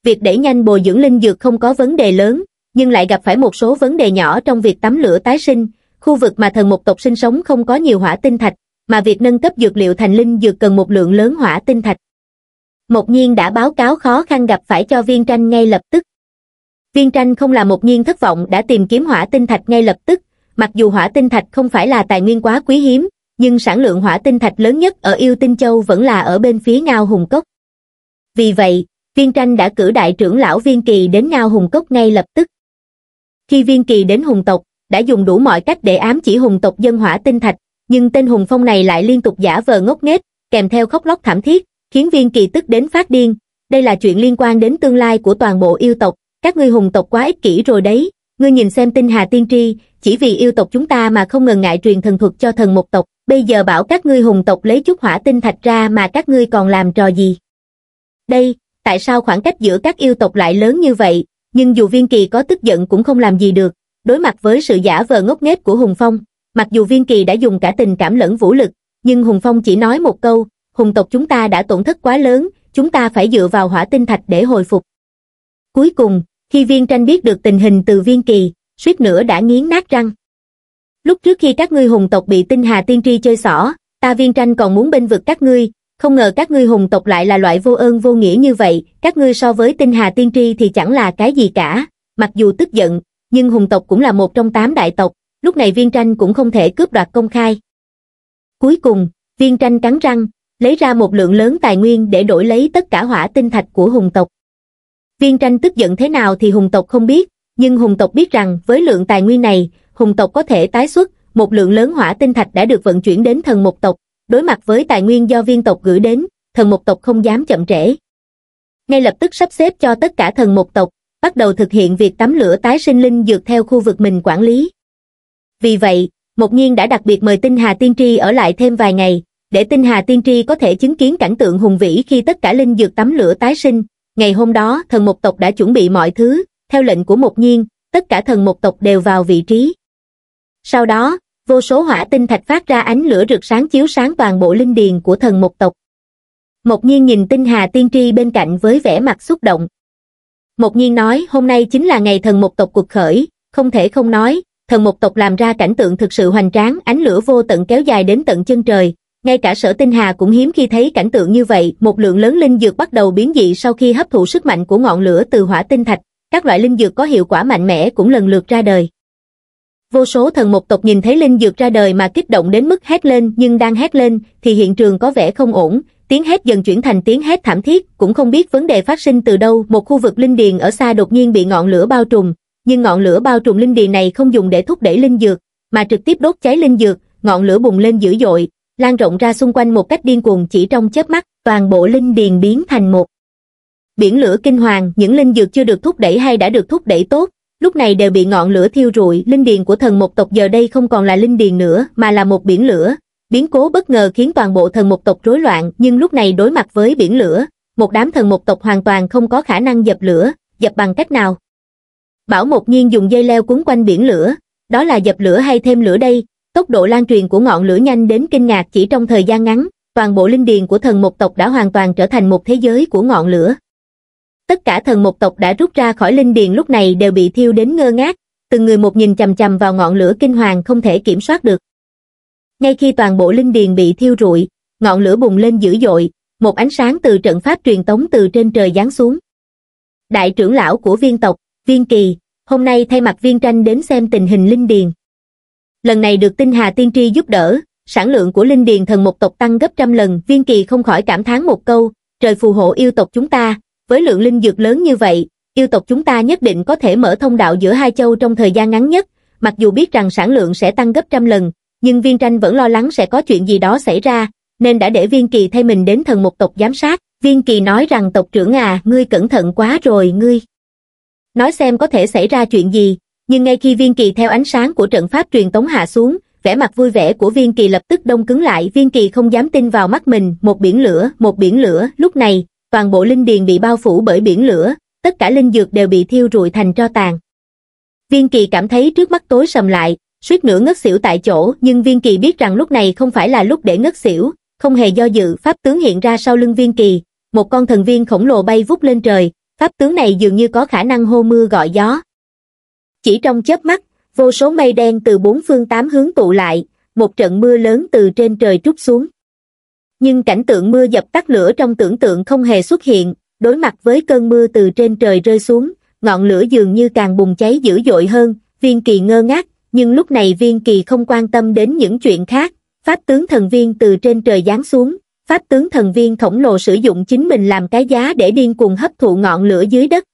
Việc đẩy nhanh bồi dưỡng linh dược không có vấn đề lớn, nhưng lại gặp phải một số vấn đề nhỏ trong việc tắm lửa tái sinh, khu vực mà thần một tộc sinh sống không có nhiều hỏa tinh thạch, mà việc nâng cấp dược liệu thành linh dược cần một lượng lớn hỏa tinh thạch. Mộc nhiên đã báo cáo khó khăn gặp phải cho viên tranh ngay lập tức. Viên tranh không là Mộc nhiên thất vọng đã tìm kiếm hỏa tinh thạch ngay lập tức, mặc dù hỏa tinh thạch không phải là tài nguyên quá quý hiếm, nhưng sản lượng hỏa tinh thạch lớn nhất ở yêu tinh châu vẫn là ở bên phía ngao hùng cốc. Vì vậy, viên tranh đã cử đại trưởng lão viên kỳ đến ngao hùng cốc ngay lập tức. Khi viên kỳ đến hùng tộc, đã dùng đủ mọi cách để ám chỉ hùng tộc dân hỏa tinh thạch, nhưng tên hùng phong này lại liên tục giả vờ ngốc nghếch, kèm theo khóc lóc thảm thiết, khiến viên kỳ tức đến phát điên. Đây là chuyện liên quan đến tương lai của toàn bộ yêu tộc, các ngươi hùng tộc quá ích kỷ rồi đấy, ngươi nhìn xem tinh hà tiên tri, chỉ vì yêu tộc chúng ta mà không ngần ngại truyền thần thuật cho thần một tộc, bây giờ bảo các ngươi hùng tộc lấy chút hỏa tinh thạch ra mà các ngươi còn làm trò gì. Đây, tại sao khoảng cách giữa các yêu tộc lại lớn như vậy, nhưng dù viên kỳ có tức giận cũng không làm gì được, đối mặt với sự giả vờ ngốc nghếch của Hùng Phong, mặc dù viên kỳ đã dùng cả tình cảm lẫn vũ lực, nhưng Hùng Phong chỉ nói một câu, hùng tộc chúng ta đã tổn thất quá lớn, chúng ta phải dựa vào hỏa tinh thạch để hồi phục. Cuối cùng, khi viên tranh biết được tình hình từ viên kỳ, suýt nữa đã nghiến nát răng. Lúc trước khi các ngươi hùng tộc bị tinh hà tiên tri chơi xỏ, ta viên tranh còn muốn bên vực các ngươi, không ngờ các ngươi hùng tộc lại là loại vô ơn vô nghĩa như vậy, các ngươi so với tinh hà tiên tri thì chẳng là cái gì cả, mặc dù tức giận, nhưng hùng tộc cũng là một trong tám đại tộc, lúc này viên tranh cũng không thể cướp đoạt công khai. Cuối cùng, viên tranh cắn răng, lấy ra một lượng lớn tài nguyên để đổi lấy tất cả hỏa tinh thạch của hùng tộc. Viên tranh tức giận thế nào thì hùng tộc không biết, nhưng hùng tộc biết rằng với lượng tài nguyên này, hùng tộc có thể tái xuất, một lượng lớn hỏa tinh thạch đã được vận chuyển đến thần một tộc, đối mặt với tài nguyên do viên tộc gửi đến, thần một tộc không dám chậm trễ. Ngay lập tức sắp xếp cho tất cả thần một tộc, bắt đầu thực hiện việc tắm lửa tái sinh linh dược theo khu vực mình quản lý. Vì vậy, một nhiên đã đặc biệt mời tinh Hà Tiên Tri ở lại thêm vài ngày, để tinh Hà Tiên Tri có thể chứng kiến cảnh tượng hùng vĩ khi tất cả linh dược tắm lửa tái sinh. Ngày hôm đó, thần một tộc đã chuẩn bị mọi thứ, theo lệnh của một nhiên, tất cả thần một tộc đều vào vị trí. Sau đó, vô số hỏa tinh thạch phát ra ánh lửa rực sáng chiếu sáng toàn bộ linh điền của thần một tộc. Một nhiên nhìn tinh hà tiên tri bên cạnh với vẻ mặt xúc động. Một nhiên nói hôm nay chính là ngày thần một tộc cuộc khởi, không thể không nói, thần một tộc làm ra cảnh tượng thực sự hoành tráng, ánh lửa vô tận kéo dài đến tận chân trời, ngay cả sở tinh hà cũng hiếm khi thấy cảnh tượng như vậy, một lượng lớn linh dược bắt đầu biến dị sau khi hấp thụ sức mạnh của ngọn lửa từ hỏa tinh thạch, các loại linh dược có hiệu quả mạnh mẽ cũng lần lượt ra đời. Vô số thần một tộc nhìn thấy linh dược ra đời mà kích động đến mức hét lên nhưng đang hét lên thì hiện trường có vẻ không ổn, tiếng hét dần chuyển thành tiếng hét thảm thiết, cũng không biết vấn đề phát sinh từ đâu, một khu vực linh điền ở xa đột nhiên bị ngọn lửa bao trùm, nhưng ngọn lửa bao trùm linh điền này không dùng để thúc đẩy linh dược, mà trực tiếp đốt cháy linh dược, ngọn lửa bùng lên dữ dội, lan rộng ra xung quanh một cách điên cuồng chỉ trong chớp mắt, toàn bộ linh điền biến thành một biển lửa kinh hoàng, những linh dược chưa được thúc đẩy hay đã được thúc đẩy tốt, lúc này đều bị ngọn lửa thiêu rụi, linh điền của thần một tộc giờ đây không còn là linh điền nữa, mà là một biển lửa. Biến cố bất ngờ khiến toàn bộ thần một tộc rối loạn, nhưng lúc này đối mặt với biển lửa, một đám thần một tộc hoàn toàn không có khả năng dập lửa, dập bằng cách nào? Bảo một nhiên dùng dây leo cuốn quanh biển lửa, đó là dập lửa hay thêm lửa đây, tốc độ lan truyền của ngọn lửa nhanh đến kinh ngạc chỉ trong thời gian ngắn, toàn bộ linh điền của thần một tộc đã hoàn toàn trở thành một thế giới của ngọn lửa. Tất cả thần một tộc đã rút ra khỏi linh điền lúc này đều bị thiêu đến ngơ ngác, từng người một nhìn chầm chầm vào ngọn lửa kinh hoàng không thể kiểm soát được. Ngay khi toàn bộ linh điền bị thiêu rụi, ngọn lửa bùng lên dữ dội, một ánh sáng từ trận pháp truyền tống từ trên trời giáng xuống. Đại trưởng lão của viên tộc, viên kỳ, hôm nay thay mặt viên tranh đến xem tình hình linh điền. Lần này được tinh hà tiên tri giúp đỡ, sản lượng của linh điền thần một tộc tăng gấp trăm lần, viên kỳ không khỏi cảm thán một câu, trời phù hộ yêu tộc chúng ta, với lượng linh dược lớn như vậy, yêu tộc chúng ta nhất định có thể mở thông đạo giữa hai châu trong thời gian ngắn nhất, mặc dù biết rằng sản lượng sẽ tăng gấp trăm lần, nhưng viên tranh vẫn lo lắng sẽ có chuyện gì đó xảy ra, nên đã để viên kỳ thay mình đến thần một tộc giám sát. Viên kỳ nói rằng tộc trưởng à, ngươi cẩn thận quá rồi, ngươi. Nói xem có thể xảy ra chuyện gì, nhưng ngay khi viên kỳ theo ánh sáng của trận pháp truyền tống hạ xuống, vẻ mặt vui vẻ của viên kỳ lập tức đông cứng lại. Viên kỳ không dám tin vào mắt mình, một biển lửa, một biển lửa. Lúc này, toàn bộ linh điền bị bao phủ bởi biển lửa, tất cả linh dược đều bị thiêu rụi thành tro tàn. Viên kỳ cảm thấy trước mắt tối sầm lại, suýt nữa ngất xỉu tại chỗ. Nhưng viên kỳ biết rằng lúc này không phải là lúc để ngất xỉu, không hề do dự. Pháp tướng hiện ra sau lưng viên kỳ, một con thần viên khổng lồ bay vút lên trời. Pháp tướng này dường như có khả năng hô mưa gọi gió chỉ trong chớp mắt, vô số mây đen từ bốn phương tám hướng tụ lại, một trận mưa lớn từ trên trời trút xuống. Nhưng cảnh tượng mưa dập tắt lửa trong tưởng tượng không hề xuất hiện, đối mặt với cơn mưa từ trên trời rơi xuống, ngọn lửa dường như càng bùng cháy dữ dội hơn, viên kỳ ngơ ngác, nhưng lúc này viên kỳ không quan tâm đến những chuyện khác, pháp tướng thần viên từ trên trời giáng xuống, pháp tướng thần viên khổng lồ sử dụng chính mình làm cái giá để điên cuồng hấp thụ ngọn lửa dưới đất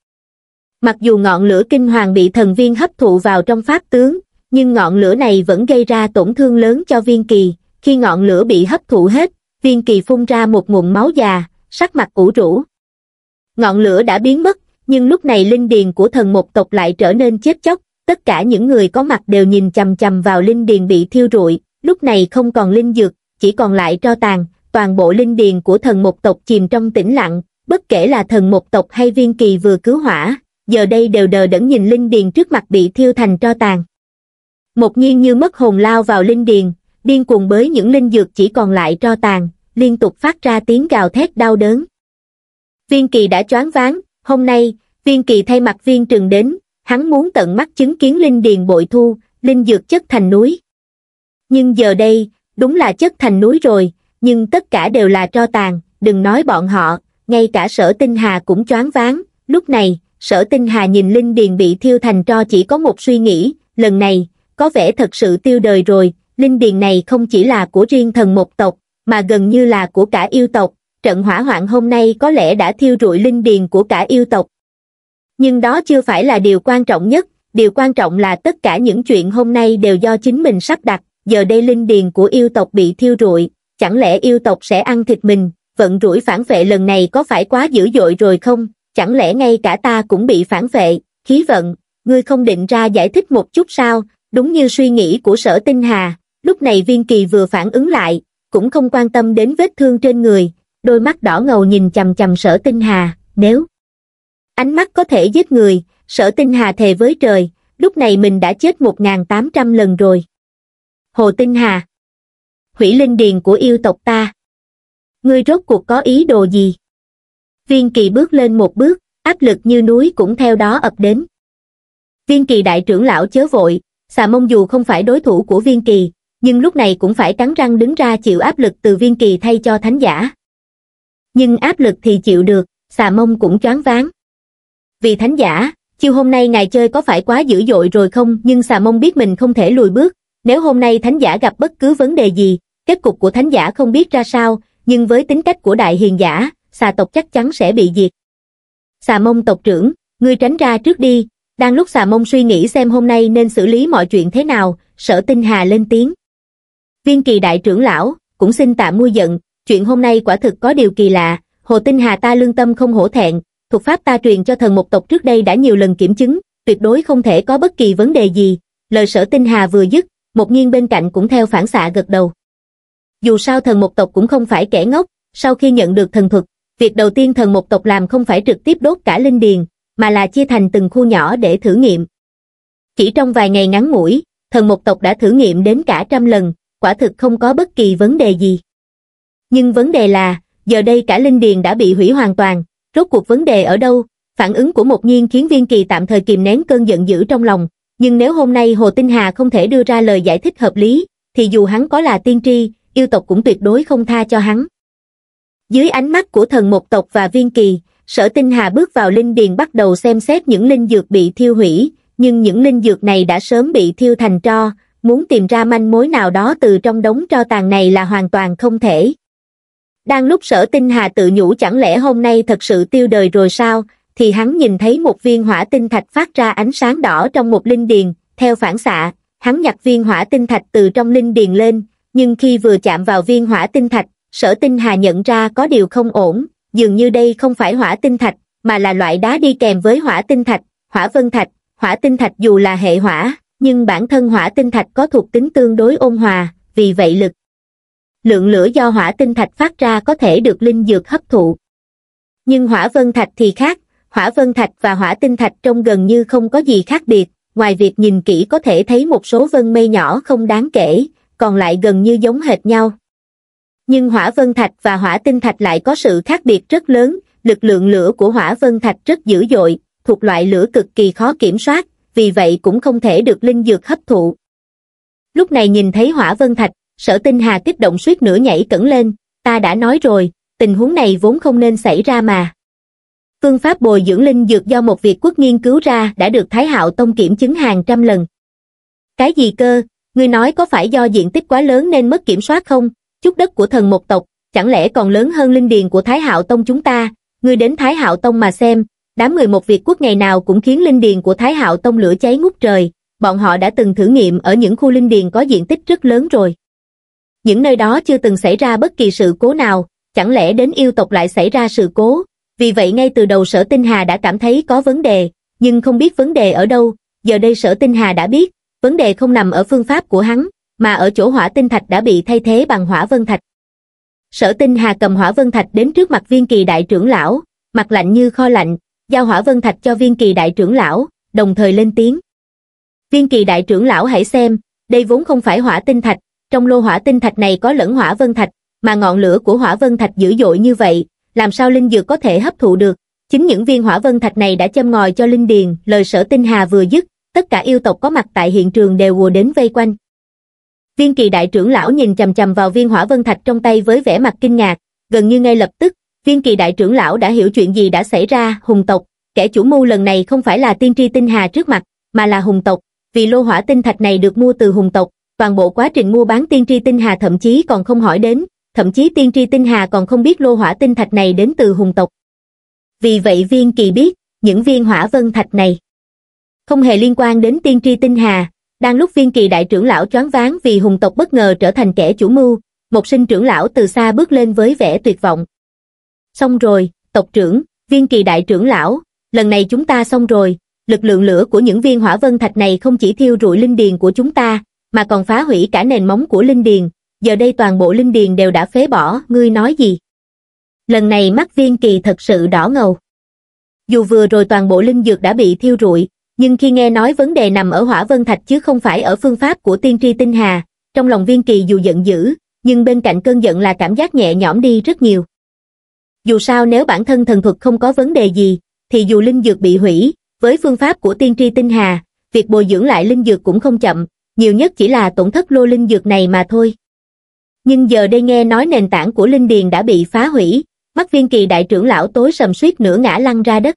mặc dù ngọn lửa kinh hoàng bị thần viên hấp thụ vào trong pháp tướng, nhưng ngọn lửa này vẫn gây ra tổn thương lớn cho viên kỳ. Khi ngọn lửa bị hấp thụ hết, viên kỳ phun ra một nguồn máu già, sắc mặt ủ rũ. Ngọn lửa đã biến mất, nhưng lúc này linh điền của thần một tộc lại trở nên chết chóc. Tất cả những người có mặt đều nhìn chằm chằm vào linh điền bị thiêu rụi. Lúc này không còn linh dược, chỉ còn lại tro tàn, toàn bộ linh điền của thần một tộc chìm trong tĩnh lặng. Bất kể là thần một tộc hay viên kỳ vừa cứu hỏa giờ đây đều đờ đẫn nhìn linh điền trước mặt bị thiêu thành tro tàn. Một nhiên như mất hồn lao vào linh điền, điên cuồng bới những linh dược chỉ còn lại tro tàn, liên tục phát ra tiếng gào thét đau đớn. Viên kỳ đã choáng váng, hôm nay, viên kỳ thay mặt viên trừng đến, hắn muốn tận mắt chứng kiến linh điền bội thu, linh dược chất thành núi. Nhưng giờ đây, đúng là chất thành núi rồi, nhưng tất cả đều là tro tàn, đừng nói bọn họ, ngay cả sở tinh hà cũng choáng váng, lúc này sở tinh hà nhìn linh điền bị thiêu thành tro chỉ có một suy nghĩ, lần này, có vẻ thật sự tiêu đời rồi, linh điền này không chỉ là của riêng thần một tộc, mà gần như là của cả yêu tộc, trận hỏa hoạn hôm nay có lẽ đã thiêu rụi linh điền của cả yêu tộc. Nhưng đó chưa phải là điều quan trọng nhất, điều quan trọng là tất cả những chuyện hôm nay đều do chính mình sắp đặt, giờ đây linh điền của yêu tộc bị thiêu rụi, chẳng lẽ yêu tộc sẽ ăn thịt mình, vận rủi phản vệ lần này có phải quá dữ dội rồi không? Chẳng lẽ ngay cả ta cũng bị phản vệ? Khí vận, ngươi không định ra giải thích một chút sao? Đúng như suy nghĩ của sở tinh hà, lúc này viên kỳ vừa phản ứng lại, cũng không quan tâm đến vết thương trên người, đôi mắt đỏ ngầu nhìn chầm chầm sở tinh hà, nếu ánh mắt có thể giết người, sở tinh hà thề với trời, lúc này mình đã chết một ngàn tám trăm lần rồi. Hồ tinh hà, hủy linh điền của yêu tộc ta, ngươi rốt cuộc có ý đồ gì? Viên kỳ bước lên một bước, áp lực như núi cũng theo đó ập đến. Viên kỳ đại trưởng lão chớ vội, xà mông dù không phải đối thủ của viên kỳ, nhưng lúc này cũng phải cắn răng đứng ra chịu áp lực từ viên kỳ thay cho thánh giả. Nhưng áp lực thì chịu được, xà mông cũng choáng váng. Vì thánh giả, chiêu hôm nay ngài chơi có phải quá dữ dội rồi không? Nhưng xà mông biết mình không thể lùi bước. Nếu hôm nay thánh giả gặp bất cứ vấn đề gì, kết cục của thánh giả không biết ra sao, nhưng với tính cách của đại hiền giả xà tộc chắc chắn sẽ bị diệt. Xà mông tộc trưởng, ngươi tránh ra trước đi. Đang lúc xà mông suy nghĩ xem hôm nay nên xử lý mọi chuyện thế nào, sở tinh hà lên tiếng. Viên kỳ đại trưởng lão, cũng xin tạm nguôi giận, chuyện hôm nay quả thực có điều kỳ lạ. Hồ tinh hà ta lương tâm không hổ thẹn, thuộc pháp ta truyền cho thần một tộc trước đây đã nhiều lần kiểm chứng, tuyệt đối không thể có bất kỳ vấn đề gì. Lời sở tinh hà vừa dứt, một nghiêng bên cạnh cũng theo phản xạ gật đầu. Dù sao thần một tộc cũng không phải kẻ ngốc, sau khi nhận được thần thuật việc đầu tiên thần một tộc làm không phải trực tiếp đốt cả linh điền, mà là chia thành từng khu nhỏ để thử nghiệm. Chỉ trong vài ngày ngắn ngủi, thần một tộc đã thử nghiệm đến cả trăm lần, quả thực không có bất kỳ vấn đề gì. Nhưng vấn đề là, giờ đây cả linh điền đã bị hủy hoàn toàn, rốt cuộc vấn đề ở đâu? Phản ứng của một nhiên khiến viên kỳ tạm thời kìm nén cơn giận dữ trong lòng, nhưng nếu hôm nay hồ tinh hà không thể đưa ra lời giải thích hợp lý, thì dù hắn có là tiên tri, yêu tộc cũng tuyệt đối không tha cho hắn dưới ánh mắt của thần một tộc và viên kỳ, sở tinh hà bước vào linh điền bắt đầu xem xét những linh dược bị thiêu hủy, nhưng những linh dược này đã sớm bị thiêu thành tro, muốn tìm ra manh mối nào đó từ trong đống tro tàn này là hoàn toàn không thể. Đang lúc sở tinh hà tự nhủ chẳng lẽ hôm nay thật sự tiêu đời rồi sao, thì hắn nhìn thấy một viên hỏa tinh thạch phát ra ánh sáng đỏ trong một linh điền, theo phản xạ, hắn nhặt viên hỏa tinh thạch từ trong linh điền lên, nhưng khi vừa chạm vào viên hỏa tinh thạch sở tinh hà nhận ra có điều không ổn dường như đây không phải hỏa tinh thạch mà là loại đá đi kèm với hỏa tinh thạch hỏa vân thạch hỏa tinh thạch dù là hệ hỏa, nhưng bản thân hỏa tinh thạch có thuộc tính tương đối ôn hòa, vì vậy lực. Lượng lửa do hỏa tinh thạch phát ra có thể được linh dược hấp thụ. Nhưng hỏa vân thạch thì khác, hỏa vân thạch và hỏa tinh thạch trông gần như không có gì khác biệt, ngoài việc nhìn kỹ có thể thấy một số vân mây nhỏ không đáng kể, còn lại gần như giống hệt nhau. Nhưng hỏa vân thạch và hỏa tinh thạch lại có sự khác biệt rất lớn, lực lượng lửa của hỏa vân thạch rất dữ dội, thuộc loại lửa cực kỳ khó kiểm soát, vì vậy cũng không thể được linh dược hấp thụ. Lúc này nhìn thấy hỏa vân thạch, sở tinh hà kích động suýt nửa nhảy cẩn lên, ta đã nói rồi, tình huống này vốn không nên xảy ra mà. Phương pháp bồi dưỡng linh dược do một Việt quốc nghiên cứu ra đã được Thái Hạo Tông kiểm chứng hàng trăm lần. Cái gì cơ, ngươi nói có phải do diện tích quá lớn nên mất kiểm soát không? Chút đất của thần một tộc, chẳng lẽ còn lớn hơn linh điền của Thái Hạo Tông chúng ta? Ngươi đến Thái Hạo Tông mà xem, đám người một Việt quốc ngày nào cũng khiến linh điền của Thái Hạo Tông lửa cháy ngút trời, bọn họ đã từng thử nghiệm ở những khu linh điền có diện tích rất lớn rồi. Những nơi đó chưa từng xảy ra bất kỳ sự cố nào, chẳng lẽ đến yêu tộc lại xảy ra sự cố, vì vậy ngay từ đầu sở tinh hà đã cảm thấy có vấn đề, nhưng không biết vấn đề ở đâu, giờ đây sở tinh hà đã biết, vấn đề không nằm ở phương pháp của hắn, mà ở chỗ hỏa tinh thạch đã bị thay thế bằng hỏa vân thạch. Sở tinh hà cầm hỏa vân thạch đến trước mặt viên kỳ đại trưởng lão, mặt lạnh như kho lạnh, giao hỏa vân thạch cho viên kỳ đại trưởng lão, đồng thời lên tiếng. Viên kỳ đại trưởng lão hãy xem, đây vốn không phải hỏa tinh thạch, trong lô hỏa tinh thạch này có lẫn hỏa vân thạch, mà ngọn lửa của hỏa vân thạch dữ dội như vậy, làm sao linh dược có thể hấp thụ được. Chính những viên hỏa vân thạch này đã châm ngòi cho linh điền, lời sở tinh hà vừa dứt, tất cả yêu tộc có mặt tại hiện trường đều ùa đến vây quanh. Viên kỳ đại trưởng lão nhìn chầm chầm vào viên hỏa vân thạch trong tay với vẻ mặt kinh ngạc, gần như ngay lập tức, viên kỳ đại trưởng lão đã hiểu chuyện gì đã xảy ra, hùng tộc, kẻ chủ mưu lần này không phải là tiên tri tinh hà trước mặt, mà là hùng tộc, vì lô hỏa tinh thạch này được mua từ hùng tộc, toàn bộ quá trình mua bán tiên tri tinh hà thậm chí còn không hỏi đến, thậm chí tiên tri tinh hà còn không biết lô hỏa tinh thạch này đến từ hùng tộc. Vì vậy viên kỳ biết, những viên hỏa vân thạch này không hề liên quan đến tiên tri tinh hà, đang lúc viên kỳ đại trưởng lão choáng váng vì hùng tộc bất ngờ trở thành kẻ chủ mưu, một sinh trưởng lão từ xa bước lên với vẻ tuyệt vọng. Xong rồi, tộc trưởng, viên kỳ đại trưởng lão, lần này chúng ta xong rồi, lực lượng lửa của những viên hỏa vân thạch này không chỉ thiêu rụi linh điền của chúng ta, mà còn phá hủy cả nền móng của linh điền, giờ đây toàn bộ linh điền đều đã phế bỏ, ngươi nói gì? Lần này mắt viên kỳ thật sự đỏ ngầu. Dù vừa rồi toàn bộ linh dược đã bị thiêu rụi, nhưng khi nghe nói vấn đề nằm ở hỏa vân thạch chứ không phải ở phương pháp của tiên tri tinh hà, trong lòng viên kỳ dù giận dữ, nhưng bên cạnh cơn giận là cảm giác nhẹ nhõm đi rất nhiều. Dù sao nếu bản thân thần thuật không có vấn đề gì, thì dù linh dược bị hủy, với phương pháp của tiên tri tinh hà, việc bồi dưỡng lại linh dược cũng không chậm, nhiều nhất chỉ là tổn thất lô linh dược này mà thôi. Nhưng giờ đây nghe nói nền tảng của linh điền đã bị phá hủy, mắt viên kỳ đại trưởng lão tối sầm suýt nửa ngã lăn ra đất.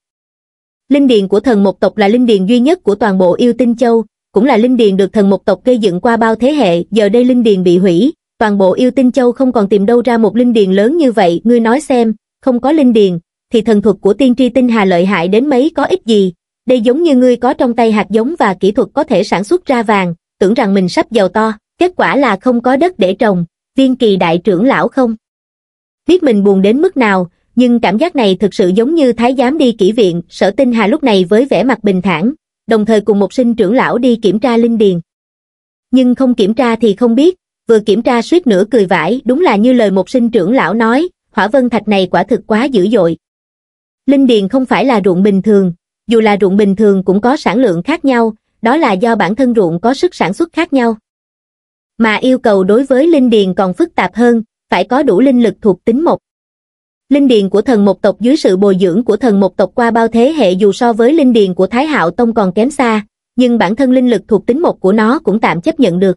Linh điền của thần một tộc là linh điền duy nhất của toàn bộ yêu tinh châu, cũng là linh điền được thần một tộc gây dựng qua bao thế hệ, giờ đây linh điền bị hủy, toàn bộ yêu tinh châu không còn tìm đâu ra một linh điền lớn như vậy, ngươi nói xem, không có linh điền, thì thần thuật của tiên tri tinh hà lợi hại đến mấy có ích gì, đây giống như ngươi có trong tay hạt giống và kỹ thuật có thể sản xuất ra vàng, tưởng rằng mình sắp giàu to, kết quả là không có đất để trồng, viên kỳ đại trưởng lão không? Biết mình buồn đến mức nào, nhưng cảm giác này thực sự giống như thái giám đi kỹ viện, sở tinh hà lúc này với vẻ mặt bình thản, đồng thời cùng một sinh trưởng lão đi kiểm tra linh điền. Nhưng không kiểm tra thì không biết, vừa kiểm tra suýt nữa cười vãi đúng là như lời một sinh trưởng lão nói, hỏa vân thạch này quả thực quá dữ dội. Linh điền không phải là ruộng bình thường, dù là ruộng bình thường cũng có sản lượng khác nhau, đó là do bản thân ruộng có sức sản xuất khác nhau. Mà yêu cầu đối với linh điền còn phức tạp hơn, phải có đủ linh lực thuộc tính một. Linh điền của thần một tộc dưới sự bồi dưỡng của thần một tộc qua bao thế hệ dù so với linh điền của Thái Hạo Tông còn kém xa, nhưng bản thân linh lực thuộc tính một của nó cũng tạm chấp nhận được.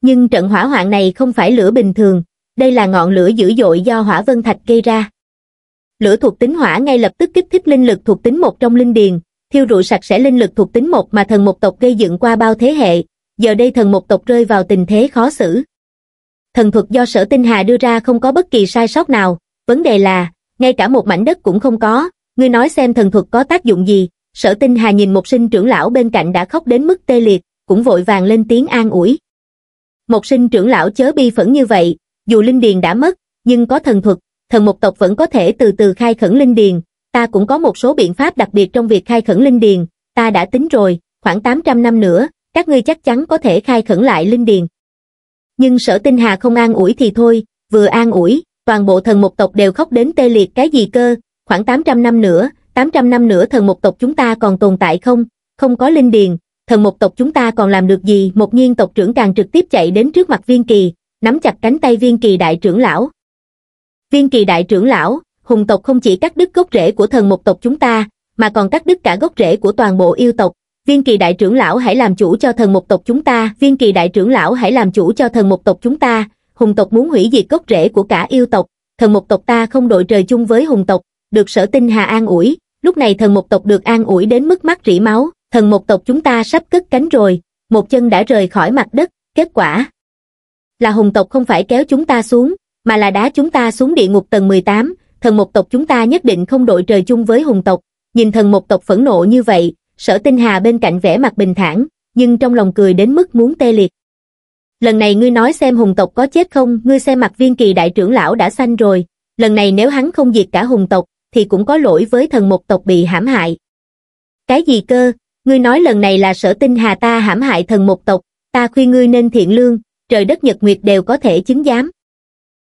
Nhưng trận hỏa hoạn này không phải lửa bình thường, đây là ngọn lửa dữ dội do hỏa vân thạch gây ra. Lửa thuộc tính hỏa ngay lập tức kích thích linh lực thuộc tính một trong linh điền, thiêu rụi sạch sẽ linh lực thuộc tính một mà thần một tộc gây dựng qua bao thế hệ, giờ đây thần một tộc rơi vào tình thế khó xử. Thần thuật do sở tinh hà đưa ra không có bất kỳ sai sót nào, vấn đề là, ngay cả một mảnh đất cũng không có, ngươi nói xem thần thuật có tác dụng gì, sở tinh hà nhìn một sinh trưởng lão bên cạnh đã khóc đến mức tê liệt, cũng vội vàng lên tiếng an ủi. Một sinh trưởng lão chớ bi phẫn như vậy, dù linh điền đã mất, nhưng có thần thuật, thần một tộc vẫn có thể từ từ khai khẩn linh điền, ta cũng có một số biện pháp đặc biệt trong việc khai khẩn linh điền, ta đã tính rồi, khoảng 800 năm nữa, các ngươi chắc chắn có thể khai khẩn lại linh điền. Nhưng sở tinh hà không an ủi thì thôi, vừa an ủi, toàn bộ thần một tộc đều khóc đến tê liệt cái gì cơ, khoảng 800 năm nữa, 800 năm nữa thần một tộc chúng ta còn tồn tại không, không có linh điền, thần một tộc chúng ta còn làm được gì, một nhiên tộc trưởng càng trực tiếp chạy đến trước mặt viên kỳ, nắm chặt cánh tay viên kỳ đại trưởng lão. Viên kỳ đại trưởng lão, hùng tộc không chỉ cắt đứt gốc rễ của thần một tộc chúng ta, mà còn cắt đứt cả gốc rễ của toàn bộ yêu tộc. Viên kỳ đại trưởng lão hãy làm chủ cho thần một tộc chúng ta, viên kỳ đại trưởng lão hãy làm chủ cho thần một tộc chúng ta, hùng tộc muốn hủy diệt gốc rễ của cả yêu tộc, thần một tộc ta không đội trời chung với hùng tộc, được sở tinh hà an ủi, lúc này thần một tộc được an ủi đến mức mắt rỉ máu, thần một tộc chúng ta sắp cất cánh rồi, một chân đã rời khỏi mặt đất, kết quả là hùng tộc không phải kéo chúng ta xuống, mà là đá chúng ta xuống địa ngục tầng 18, thần một tộc chúng ta nhất định không đội trời chung với hùng tộc, nhìn thần một tộc phẫn nộ như vậy, sở tinh hà bên cạnh vẻ mặt bình thản, nhưng trong lòng cười đến mức muốn tê liệt. Lần này ngươi nói xem hùng tộc có chết không, ngươi xem mặt viên kỳ đại trưởng lão đã xanh rồi, lần này nếu hắn không diệt cả hùng tộc, thì cũng có lỗi với thần một tộc bị hãm hại. Cái gì cơ, ngươi nói lần này là sở tinh hà ta hãm hại thần một tộc, ta khuyên ngươi nên thiện lương, trời đất nhật nguyệt đều có thể chứng giám.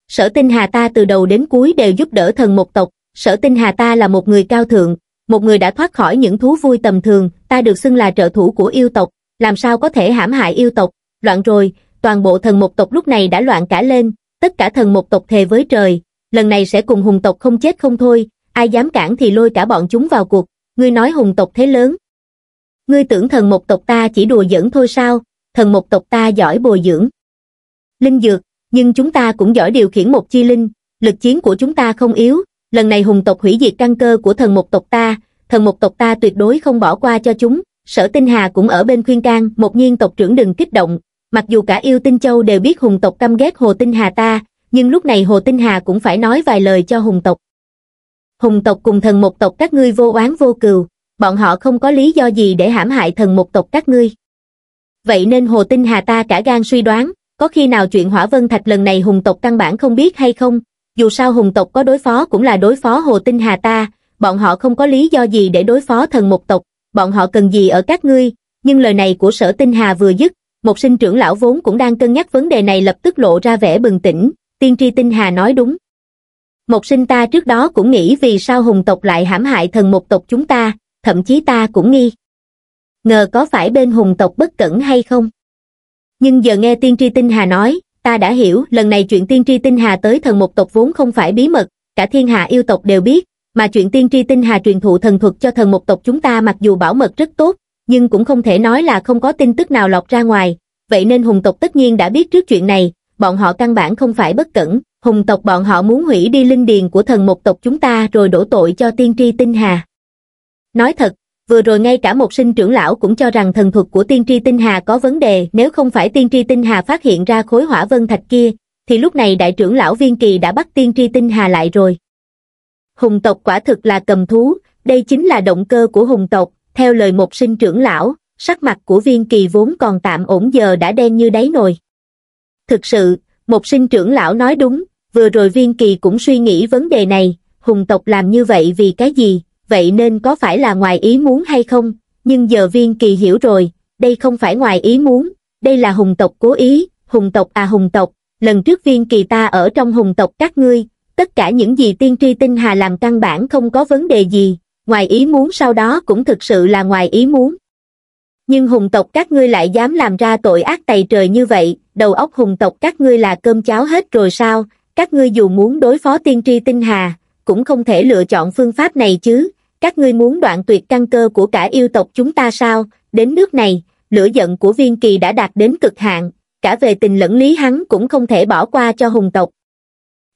Sở tinh hà ta từ đầu đến cuối đều giúp đỡ thần một tộc, sở tinh hà ta là một người cao thượng, một người đã thoát khỏi những thú vui tầm thường, ta được xưng là trợ thủ của yêu tộc, làm sao có thể hãm hại yêu tộc, loạn rồi, toàn bộ thần một tộc lúc này đã loạn cả lên, tất cả thần một tộc thề với trời, lần này sẽ cùng hùng tộc không chết không thôi, ai dám cản thì lôi cả bọn chúng vào cuộc, ngươi nói hùng tộc thế lớn. Ngươi tưởng thần một tộc ta chỉ đùa giỡn thôi sao, thần một tộc ta giỏi bồi dưỡng. Linh dược, nhưng chúng ta cũng giỏi điều khiển một chi linh, lực chiến của chúng ta không yếu, lần này hùng tộc hủy diệt căn cơ của thần một tộc ta, thần một tộc ta tuyệt đối không bỏ qua cho chúng, sở tinh hà cũng ở bên khuyên can, một nhiên tộc trưởng đừng kích động, mặc dù cả yêu tinh châu đều biết hùng tộc căm ghét hồ tinh hà ta, nhưng lúc này hồ tinh hà cũng phải nói vài lời cho hùng tộc. Hùng tộc cùng thần một tộc các ngươi vô oán vô cừu, bọn họ không có lý do gì để hãm hại thần một tộc các ngươi. Vậy nên hồ tinh hà ta cả gan suy đoán, có khi nào chuyện hỏa vân thạch lần này hùng tộc căn bản không biết hay không, dù sao hùng tộc có đối phó cũng là đối phó hồ tinh hà ta, bọn họ không có lý do gì để đối phó thần một tộc, bọn họ cần gì ở các ngươi, nhưng lời này của sở tinh hà vừa dứt, một sinh trưởng lão vốn cũng đang cân nhắc vấn đề này lập tức lộ ra vẻ bừng tỉnh, tiên tri tinh hà nói đúng. Một sinh ta trước đó cũng nghĩ vì sao hùng tộc lại hãm hại thần một tộc chúng ta, thậm chí ta cũng nghi. Ngờ có phải bên hùng tộc bất cẩn hay không? Nhưng giờ nghe tiên tri tinh hà nói, ta đã hiểu lần này chuyện tiên tri tinh hà tới thần một tộc vốn không phải bí mật, cả thiên hạ yêu tộc đều biết, mà chuyện tiên tri tinh hà truyền thụ thần thuật cho thần một tộc chúng ta mặc dù bảo mật rất tốt, nhưng cũng không thể nói là không có tin tức nào lọt ra ngoài, vậy nên hùng tộc tất nhiên đã biết trước chuyện này, bọn họ căn bản không phải bất cẩn, hùng tộc bọn họ muốn hủy đi linh điền của thần một tộc chúng ta rồi đổ tội cho tiên tri tinh hà. Nói thật, vừa rồi ngay cả một sinh trưởng lão cũng cho rằng thần thuật của tiên tri tinh hà có vấn đề. Nếu không phải tiên tri tinh hà phát hiện ra khối hỏa vân thạch kia, thì lúc này đại trưởng lão viên kỳ đã bắt tiên tri tinh hà lại rồi. Hùng tộc quả thực là cầm thú, đây chính là động cơ của hùng tộc, theo lời một sinh trưởng lão, sắc mặt của viên kỳ vốn còn tạm ổn giờ đã đen như đáy nồi. Thực sự, một sinh trưởng lão nói đúng, vừa rồi viên kỳ cũng suy nghĩ vấn đề này, hùng tộc làm như vậy vì cái gì, vậy nên có phải là ngoài ý muốn hay không, nhưng giờ viên kỳ hiểu rồi, đây không phải ngoài ý muốn, đây là hùng tộc cố ý, hùng tộc à hùng tộc, lần trước viên kỳ ta ở trong hùng tộc các ngươi, tất cả những gì tiên tri tinh hà làm căn bản không có vấn đề gì, ngoài ý muốn sau đó cũng thực sự là ngoài ý muốn. Nhưng hùng tộc các ngươi lại dám làm ra tội ác tày trời như vậy, đầu óc hùng tộc các ngươi là cơm cháo hết rồi sao, các ngươi dù muốn đối phó tiên tri tinh hà, cũng không thể lựa chọn phương pháp này chứ, các ngươi muốn đoạn tuyệt căn cơ của cả yêu tộc chúng ta sao, đến nước này, lửa giận của viên kỳ đã đạt đến cực hạn, cả về tình lẫn lý hắn cũng không thể bỏ qua cho hùng tộc.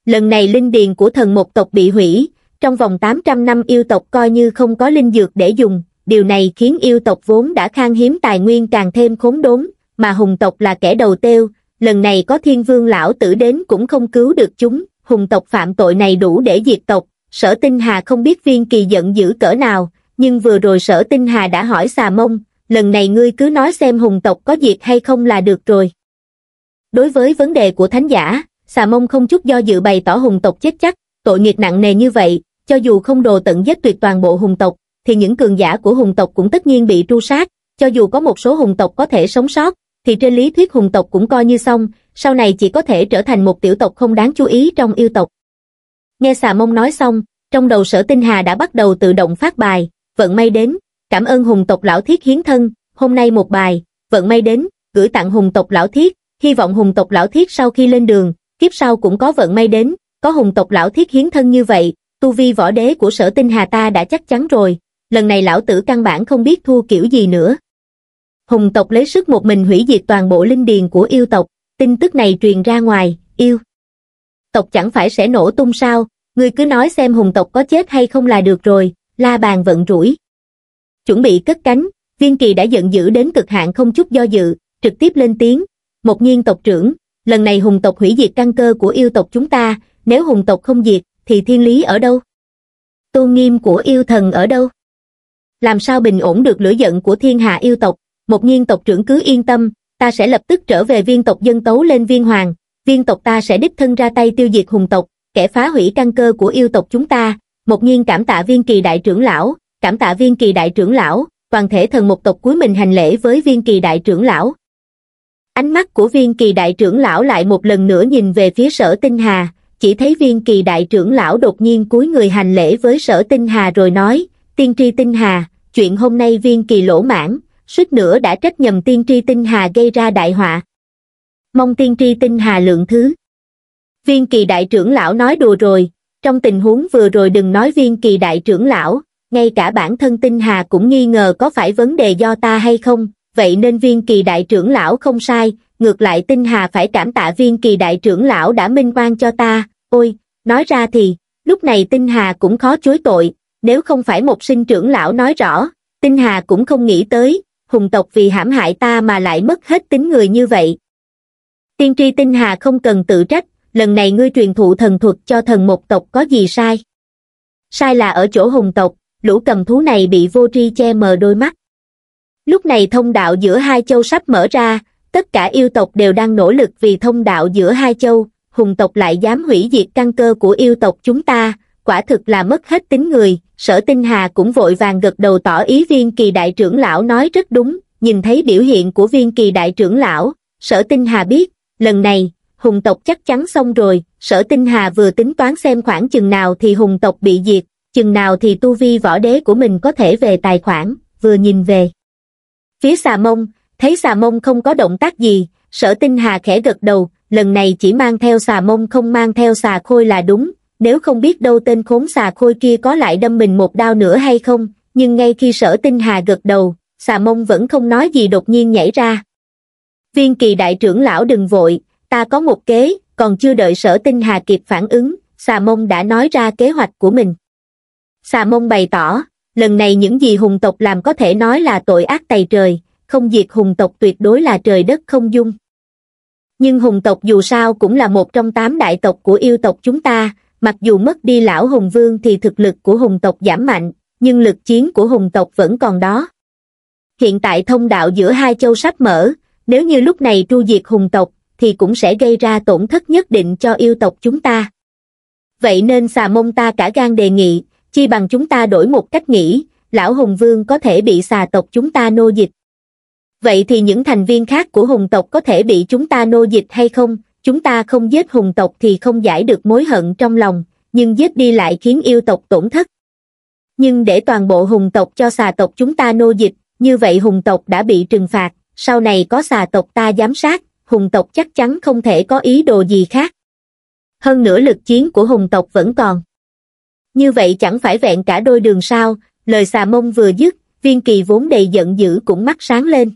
Lần này linh điền của thần một tộc bị hủy, trong vòng 800 năm yêu tộc coi như không có linh dược để dùng, điều này khiến yêu tộc vốn đã khan hiếm tài nguyên càng thêm khốn đốn, mà hùng tộc là kẻ đầu tiêu, lần này có thiên vương lão tử đến cũng không cứu được chúng, hùng tộc phạm tội này đủ để diệt tộc, sở tinh hà không biết viên kỳ giận dữ cỡ nào, nhưng vừa rồi sở tinh hà đã hỏi xà mông, lần này ngươi cứ nói xem hùng tộc có diệt hay không là được rồi. Đối với vấn đề của thánh giả, xà mông không chút do dự bày tỏ hùng tộc chết chắc, tội nghiệp nặng nề như vậy, cho dù không đồ tận giết tuyệt toàn bộ hùng tộc, thì những cường giả của hùng tộc cũng tất nhiên bị tru sát, cho dù có một số hùng tộc có thể sống sót, thì trên lý thuyết hùng tộc cũng coi như xong, sau này chỉ có thể trở thành một tiểu tộc không đáng chú ý trong yêu tộc. Nghe xà mông nói xong, trong đầu sở tinh hà đã bắt đầu tự động phát bài, vận may đến, cảm ơn hùng tộc lão thiết hiến thân, hôm nay một bài, vận may đến, gửi tặng hùng tộc lão thiết, hy vọng hùng tộc lão thiết sau khi lên đường, kiếp sau cũng có vận may đến, có hùng tộc lão thiết hiến thân như vậy, tu vi võ đế của sở tinh hà ta đã chắc chắn rồi, lần này lão tử căn bản không biết thua kiểu gì nữa. Hùng tộc lấy sức một mình hủy diệt toàn bộ linh điền của yêu tộc, tin tức này truyền ra ngoài, yêu. Tộc chẳng phải sẽ nổ tung sao, ngươi cứ nói xem hùng tộc có chết hay không là được rồi, la bàn vận rủi. Chuẩn bị cất cánh, viên kỳ đã giận dữ đến cực hạn không chút do dự, trực tiếp lên tiếng, một nhiên tộc trưởng, lần này hùng tộc hủy diệt căn cơ của yêu tộc chúng ta, nếu hùng tộc không diệt, thì thiên lý ở đâu? Tôn nghiêm của yêu thần ở đâu? Làm sao bình ổn được lửa giận của thiên hạ yêu tộc? Một nhiên tộc trưởng cứ yên tâm, ta sẽ lập tức trở về viên tộc dân tấu lên viên hoàng, viên tộc ta sẽ đích thân ra tay tiêu diệt hùng tộc, kẻ phá hủy căn cơ của yêu tộc chúng ta. Một nhiên cảm tạ viên kỳ đại trưởng lão, cảm tạ viên kỳ đại trưởng lão, toàn thể thần một tộc cuối mình hành lễ với viên kỳ đại trưởng lão. Ánh mắt của viên kỳ đại trưởng lão lại một lần nữa nhìn về phía sở tinh hà, chỉ thấy viên kỳ đại trưởng lão đột nhiên cúi người hành lễ với sở tinh hà rồi nói, tiên tri tinh hà, chuyện hôm nay viên kỳ lỗ mãn, suýt nữa đã trách nhầm tiên tri tinh hà gây ra đại họa. Mong tiên tri tinh hà lượng thứ. Viên kỳ đại trưởng lão nói đùa rồi, trong tình huống vừa rồi đừng nói viên kỳ đại trưởng lão, ngay cả bản thân tinh hà cũng nghi ngờ có phải vấn đề do ta hay không, vậy nên viên kỳ đại trưởng lão không sai, ngược lại tinh hà phải cảm tạ viên kỳ đại trưởng lão đã minh oan cho ta, ôi, nói ra thì, lúc này tinh hà cũng khó chối tội, nếu không phải một sinh trưởng lão nói rõ, tinh hà cũng không nghĩ tới, hùng tộc vì hãm hại ta mà lại mất hết tính người như vậy. Tiên tri tinh hà không cần tự trách, lần này ngươi truyền thụ thần thuật cho thần một tộc có gì sai? Sai là ở chỗ hùng tộc, lũ cầm thú này bị vô tri che mờ đôi mắt. Lúc này thông đạo giữa hai châu sắp mở ra, tất cả yêu tộc đều đang nỗ lực vì thông đạo giữa hai châu, hùng tộc lại dám hủy diệt căn cơ của yêu tộc chúng ta, quả thực là mất hết tính người, sở tinh hà cũng vội vàng gật đầu tỏ ý viên kỳ đại trưởng lão nói rất đúng, nhìn thấy biểu hiện của viên kỳ đại trưởng lão, sở tinh hà biết, lần này, hùng tộc chắc chắn xong rồi, sở tinh hà vừa tính toán xem khoảng chừng nào thì hùng tộc bị diệt, chừng nào thì tu vi võ đế của mình có thể về tài khoản, vừa nhìn về. Phía xà mông, thấy xà mông không có động tác gì, sở tinh hà khẽ gật đầu, lần này chỉ mang theo xà mông không mang theo xà khôi là đúng, nếu không biết đâu tên khốn xà khôi kia có lại đâm mình một đao nữa hay không, nhưng ngay khi sở tinh hà gật đầu, xà mông vẫn không nói gì đột nhiên nhảy ra. Viên kỳ đại trưởng lão đừng vội, ta có một kế, còn chưa đợi sở tinh hà kịp phản ứng, xà mông đã nói ra kế hoạch của mình. Xà mông bày tỏ, lần này những gì hùng tộc làm có thể nói là tội ác tày trời, không diệt hùng tộc tuyệt đối là trời đất không dung. Nhưng hùng tộc dù sao cũng là một trong tám đại tộc của yêu tộc chúng ta, mặc dù mất đi lão hùng vương thì thực lực của hùng tộc giảm mạnh, nhưng lực chiến của hùng tộc vẫn còn đó. Hiện tại thông đạo giữa hai châu sắp mở, nếu như lúc này tru diệt hùng tộc, thì cũng sẽ gây ra tổn thất nhất định cho yêu tộc chúng ta. Vậy nên xà mông ta cả gan đề nghị, chi bằng chúng ta đổi một cách nghĩ, lão hùng vương có thể bị xà tộc chúng ta nô dịch. Vậy thì những thành viên khác của hùng tộc có thể bị chúng ta nô dịch hay không? Chúng ta không giết hùng tộc thì không giải được mối hận trong lòng, nhưng giết đi lại khiến yêu tộc tổn thất. Nhưng để toàn bộ hùng tộc cho xà tộc chúng ta nô dịch, như vậy hùng tộc đã bị trừng phạt, sau này có xà tộc ta giám sát, hùng tộc chắc chắn không thể có ý đồ gì khác. Hơn nữa lực chiến của hùng tộc vẫn còn. Như vậy chẳng phải vẹn cả đôi đường sao, lời xà mông vừa dứt, viên kỳ vốn đầy giận dữ cũng mắt sáng lên.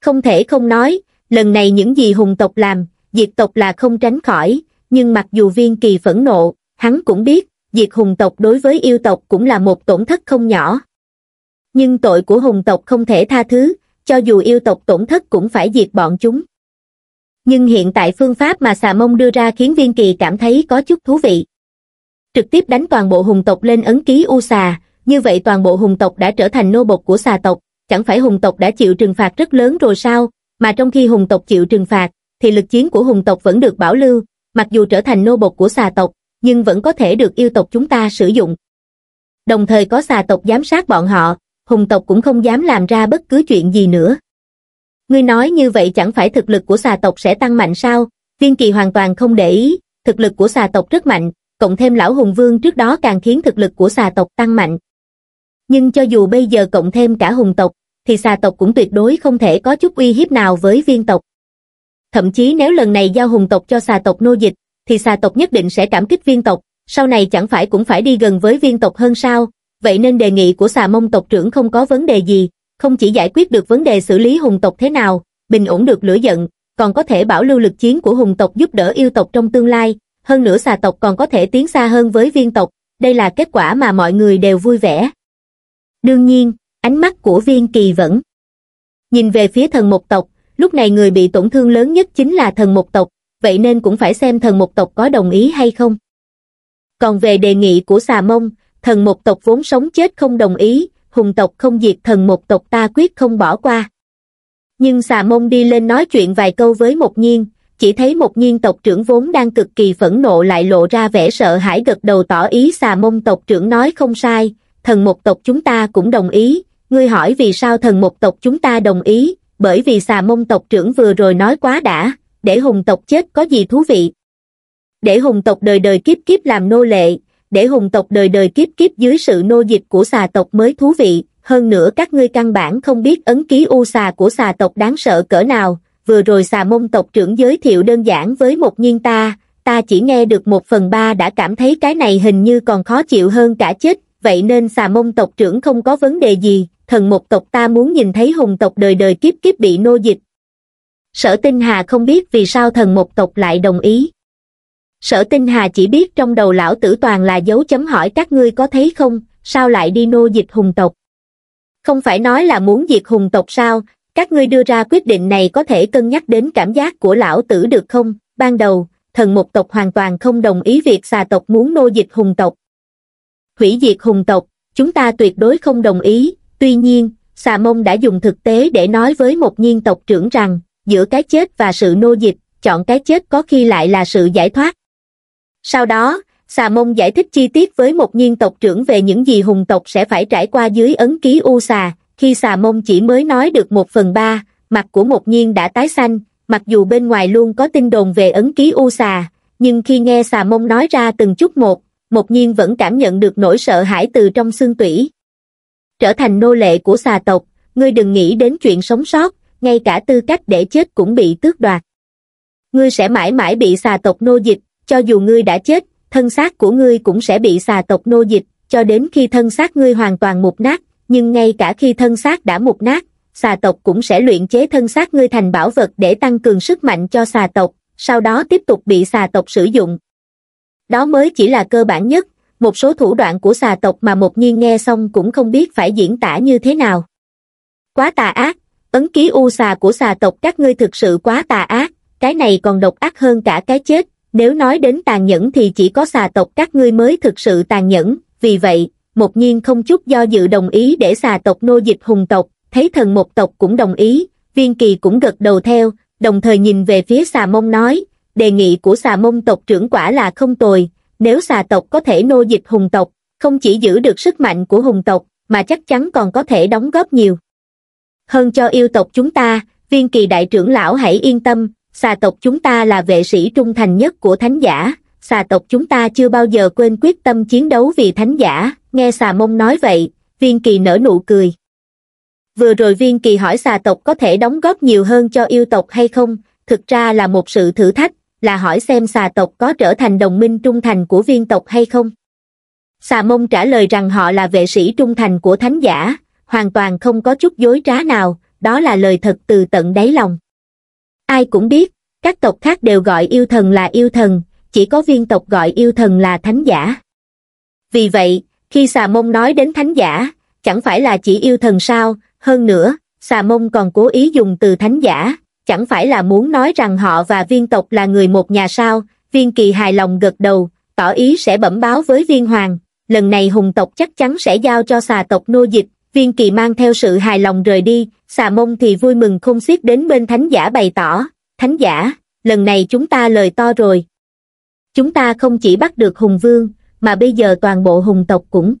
Không thể không nói, lần này những gì hùng tộc làm, diệt tộc là không tránh khỏi, nhưng mặc dù viên kỳ phẫn nộ, hắn cũng biết, diệt hùng tộc đối với yêu tộc cũng là một tổn thất không nhỏ. Nhưng tội của hùng tộc không thể tha thứ, cho dù yêu tộc tổn thất cũng phải diệt bọn chúng. Nhưng hiện tại phương pháp mà xà mông đưa ra khiến viên kỳ cảm thấy có chút thú vị. Trực tiếp đánh toàn bộ hùng tộc lên ấn ký u xà, như vậy toàn bộ hùng tộc đã trở thành nô bộc của xà tộc, chẳng phải hùng tộc đã chịu trừng phạt rất lớn rồi sao, mà trong khi hùng tộc chịu trừng phạt, thì lực chiến của hùng tộc vẫn được bảo lưu, mặc dù trở thành nô bộc của xà tộc, nhưng vẫn có thể được yêu tộc chúng ta sử dụng. đồng thời có xà tộc giám sát bọn họ, hùng tộc cũng không dám làm ra bất cứ chuyện gì nữa. Ngươi nói như vậy chẳng phải thực lực của xà tộc sẽ tăng mạnh sao? Viên kỳ hoàn toàn không để ý, thực lực của xà tộc rất mạnh, cộng thêm lão hùng vương trước đó càng khiến thực lực của xà tộc tăng mạnh. Nhưng cho dù bây giờ cộng thêm cả hùng tộc, thì xà tộc cũng tuyệt đối không thể có chút uy hiếp nào với viên tộc. Thậm chí nếu lần này giao hùng tộc cho xà tộc nô dịch, thì xà tộc nhất định sẽ cảm kích viên tộc, sau này chẳng phải cũng phải đi gần với viên tộc hơn sao, vậy nên đề nghị của xà mông tộc trưởng không có vấn đề gì, không chỉ giải quyết được vấn đề xử lý hùng tộc thế nào, bình ổn được lửa giận, còn có thể bảo lưu lực chiến của hùng tộc giúp đỡ yêu tộc trong tương lai, hơn nữa xà tộc còn có thể tiến xa hơn với viên tộc, đây là kết quả mà mọi người đều vui vẻ. Đương nhiên, ánh mắt của viên kỳ vẫn nhìn về phía thần một tộc, lúc này người bị tổn thương lớn nhất chính là thần một tộc, vậy nên cũng phải xem thần một tộc có đồng ý hay không. Còn về đề nghị của xà mông, thần một tộc vốn sống chết không đồng ý, hùng tộc không diệt thần một tộc ta quyết không bỏ qua. Nhưng xà mông đi lên nói chuyện vài câu với một nhiên, chỉ thấy một nhiên tộc trưởng vốn đang cực kỳ phẫn nộ lại lộ ra vẻ sợ hãi gật đầu tỏ ý xà mông tộc trưởng nói không sai, thần một tộc chúng ta cũng đồng ý, ngươi hỏi vì sao thần một tộc chúng ta đồng ý, bởi vì xà mông tộc trưởng vừa rồi nói quá đã, để hùng tộc chết có gì thú vị. Để hùng tộc đời đời kiếp kiếp làm nô lệ, để hùng tộc đời đời kiếp kiếp dưới sự nô dịch của xà tộc mới thú vị, hơn nữa các ngươi căn bản không biết ấn ký u xà của xà tộc đáng sợ cỡ nào, vừa rồi xà mông tộc trưởng giới thiệu đơn giản với một nhiên ta, ta chỉ nghe được một phần ba đã cảm thấy cái này hình như còn khó chịu hơn cả chết, vậy nên xà mông tộc trưởng không có vấn đề gì, thần một tộc ta muốn nhìn thấy hùng tộc đời đời kiếp kiếp bị nô dịch. Sở Tinh Hà không biết vì sao thần một tộc lại đồng ý. Sở Tinh Hà chỉ biết trong đầu lão tử toàn là dấu chấm hỏi các ngươi có thấy không, sao lại đi nô dịch hùng tộc. Không phải nói là muốn diệt hùng tộc sao, các ngươi đưa ra quyết định này có thể cân nhắc đến cảm giác của lão tử được không? Ban đầu, thần một tộc hoàn toàn không đồng ý việc xà tộc muốn nô dịch hùng tộc. Hủy diệt hùng tộc, chúng ta tuyệt đối không đồng ý, tuy nhiên, xà mông đã dùng thực tế để nói với một nhiên tộc trưởng rằng, giữa cái chết và sự nô dịch, chọn cái chết có khi lại là sự giải thoát. Sau đó, xà mông giải thích chi tiết với một nhiên tộc trưởng về những gì hùng tộc sẽ phải trải qua dưới ấn ký u xà, khi xà mông chỉ mới nói được một phần ba, mặt của một nhiên đã tái xanh, mặc dù bên ngoài luôn có tin đồn về ấn ký u xà, nhưng khi nghe xà mông nói ra từng chút một, một nhiên vẫn cảm nhận được nỗi sợ hãi từ trong xương tủy. Trở thành nô lệ của xà tộc, ngươi đừng nghĩ đến chuyện sống sót, ngay cả tư cách để chết cũng bị tước đoạt. Ngươi sẽ mãi mãi bị xà tộc nô dịch, cho dù ngươi đã chết, thân xác của ngươi cũng sẽ bị xà tộc nô dịch, cho đến khi thân xác ngươi hoàn toàn mục nát, nhưng ngay cả khi thân xác đã mục nát, xà tộc cũng sẽ luyện chế thân xác ngươi thành bảo vật để tăng cường sức mạnh cho xà tộc, sau đó tiếp tục bị xà tộc sử dụng. Đó mới chỉ là cơ bản nhất, một số thủ đoạn của xà tộc mà một nhiên nghe xong cũng không biết phải diễn tả như thế nào. Quá tà ác, ấn ký u xà của xà tộc các ngươi thực sự quá tà ác, cái này còn độc ác hơn cả cái chết, nếu nói đến tàn nhẫn thì chỉ có xà tộc các ngươi mới thực sự tàn nhẫn, vì vậy, một nhiên không chút do dự đồng ý để xà tộc nô dịch hùng tộc, thấy thần một tộc cũng đồng ý, viên kỳ cũng gật đầu theo, đồng thời nhìn về phía xà mông nói, đề nghị của xà mông tộc trưởng quả là không tồi, nếu xà tộc có thể nô dịch hùng tộc, không chỉ giữ được sức mạnh của hùng tộc, mà chắc chắn còn có thể đóng góp nhiều. Hơn cho yêu tộc chúng ta, viên kỳ đại trưởng lão hãy yên tâm, xà tộc chúng ta là vệ sĩ trung thành nhất của thánh giả, xà tộc chúng ta chưa bao giờ quên quyết tâm chiến đấu vì thánh giả, nghe xà mông nói vậy, viên kỳ nở nụ cười. Vừa rồi viên kỳ hỏi xà tộc có thể đóng góp nhiều hơn cho yêu tộc hay không, thực ra là một sự thử thách, là hỏi xem xà tộc có trở thành đồng minh trung thành của viên tộc hay không. Xà mông trả lời rằng họ là vệ sĩ trung thành của thánh giả, hoàn toàn không có chút dối trá nào, đó là lời thật từ tận đáy lòng. Ai cũng biết, các tộc khác đều gọi yêu thần là yêu thần, chỉ có viên tộc gọi yêu thần là thánh giả. Vì vậy, khi xà mông nói đến thánh giả, chẳng phải là chỉ yêu thần sao, hơn nữa, xà mông còn cố ý dùng từ thánh giả, chẳng phải là muốn nói rằng họ và viên tộc là người một nhà sao, viên kỳ hài lòng gật đầu, tỏ ý sẽ bẩm báo với viên hoàng, lần này hùng tộc chắc chắn sẽ giao cho xà tộc nô dịch, viên kỳ mang theo sự hài lòng rời đi, xà mông thì vui mừng không xiết đến bên thánh giả bày tỏ, thánh giả, lần này chúng ta lời to rồi. Chúng ta không chỉ bắt được hùng vương, mà bây giờ toàn bộ hùng tộc cũng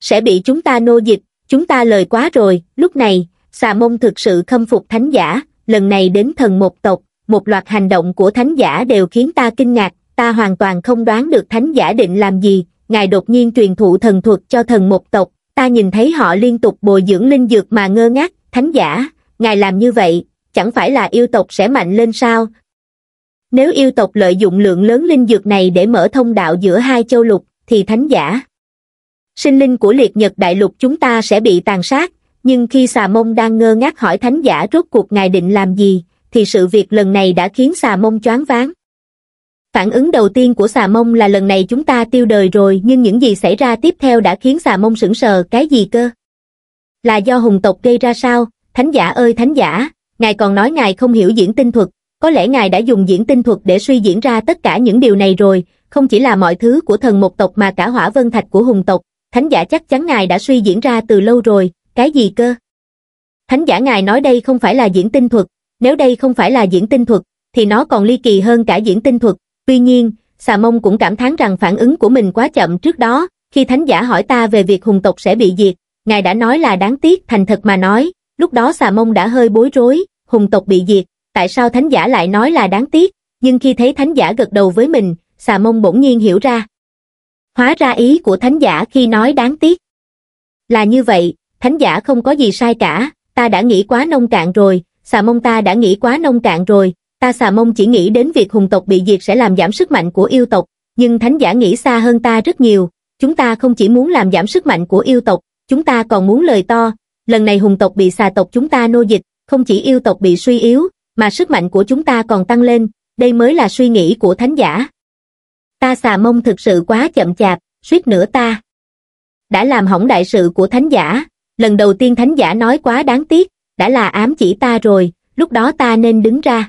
sẽ bị chúng ta nô dịch, chúng ta lời quá rồi, lúc này, xà mông thực sự khâm phục thánh giả, lần này đến thần một tộc, một loạt hành động của thánh giả đều khiến ta kinh ngạc, ta hoàn toàn không đoán được thánh giả định làm gì, ngài đột nhiên truyền thụ thần thuật cho thần một tộc, ta nhìn thấy họ liên tục bồi dưỡng linh dược mà ngơ ngác, thánh giả, ngài làm như vậy, chẳng phải là yêu tộc sẽ mạnh lên sao? Nếu yêu tộc lợi dụng lượng lớn linh dược này để mở thông đạo giữa hai châu lục, thì thánh giả. Sinh linh của liệt nhật đại lục chúng ta sẽ bị tàn sát, nhưng khi xà mông đang ngơ ngác hỏi thánh giả rốt cuộc ngài định làm gì, thì sự việc lần này đã khiến xà mông choáng váng. Phản ứng đầu tiên của xà mông là lần này chúng ta tiêu đời rồi nhưng những gì xảy ra tiếp theo đã khiến xà mông sững sờ cái gì cơ? Là do hùng tộc gây ra sao? Thánh giả ơi thánh giả, ngài còn nói ngài không hiểu diễn tinh thuật, có lẽ ngài đã dùng diễn tinh thuật để suy diễn ra tất cả những điều này rồi, không chỉ là mọi thứ của thần một tộc mà cả hỏa vân thạch của hùng tộc, thánh giả chắc chắn ngài đã suy diễn ra từ lâu rồi, cái gì cơ? Thánh giả ngài nói đây không phải là diễn tinh thuật, nếu đây không phải là diễn tinh thuật, thì nó còn ly kỳ hơn cả diễn tinh thuật, tuy nhiên, xà mông cũng cảm thán rằng phản ứng của mình quá chậm trước đó, khi thánh giả hỏi ta về việc hùng tộc sẽ bị diệt, ngài đã nói là đáng tiếc thành thật mà nói, lúc đó xà mông đã hơi bối rối, hùng tộc bị diệt, tại sao thánh giả lại nói là đáng tiếc, nhưng khi thấy thánh giả gật đầu với mình, xà mông bỗng nhiên hiểu ra. Hóa ra ý của thánh giả khi nói đáng tiếc. Là như vậy, thánh giả không có gì sai cả, ta đã nghĩ quá nông cạn rồi, xà mông ta đã nghĩ quá nông cạn rồi, ta xà mông chỉ nghĩ đến việc hùng tộc bị diệt sẽ làm giảm sức mạnh của yêu tộc, nhưng thánh giả nghĩ xa hơn ta rất nhiều, chúng ta không chỉ muốn làm giảm sức mạnh của yêu tộc, chúng ta còn muốn lời to, lần này hùng tộc bị xà tộc chúng ta nô dịch, không chỉ yêu tộc bị suy yếu, mà sức mạnh của chúng ta còn tăng lên, đây mới là suy nghĩ của thánh giả. Ta xà mông thực sự quá chậm chạp, suýt nữa ta. Đã làm hỏng đại sự của thánh giả, lần đầu tiên thánh giả nói quá đáng tiếc, đã là ám chỉ ta rồi, lúc đó ta nên đứng ra.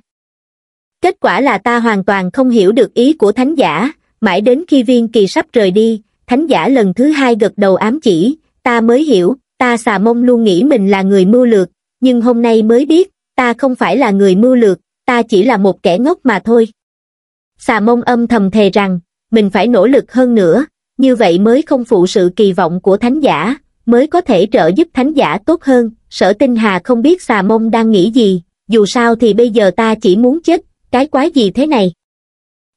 Kết quả là ta hoàn toàn không hiểu được ý của thánh giả, mãi đến khi viên kỳ sắp rời đi, thánh giả lần thứ hai gật đầu ám chỉ, ta mới hiểu, ta xà mông luôn nghĩ mình là người mưu lược, nhưng hôm nay mới biết, ta không phải là người mưu lược, ta chỉ là một kẻ ngốc mà thôi. Xà mông âm thầm thề rằng, mình phải nỗ lực hơn nữa, như vậy mới không phụ sự kỳ vọng của thánh giả, mới có thể trợ giúp thánh giả tốt hơn. Sở tinh hà không biết xà mông đang nghĩ gì, dù sao thì bây giờ ta chỉ muốn chết, cái quái gì thế này?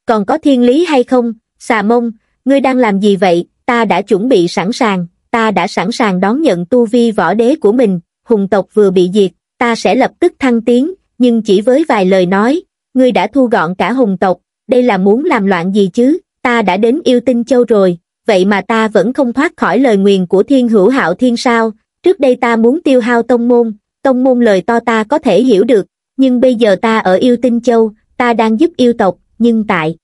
Còn có thiên lý hay không? Xà mông, ngươi đang làm gì vậy? Ta đã chuẩn bị sẵn sàng, ta đã sẵn sàng đón nhận tu vi võ đế của mình, hùng tộc vừa bị diệt, ta sẽ lập tức thăng tiến, nhưng chỉ với vài lời nói, ngươi đã thu gọn cả hùng tộc, đây là muốn làm loạn gì chứ, ta đã đến yêu tinh châu rồi, vậy mà ta vẫn không thoát khỏi lời nguyền của thiên hữu hạo thiên sao, trước đây ta muốn tiêu hao tông môn, tông môn lời to ta có thể hiểu được, nhưng bây giờ ta ở yêu tinh châu, ta đang giúp yêu tộc, nhưng tại.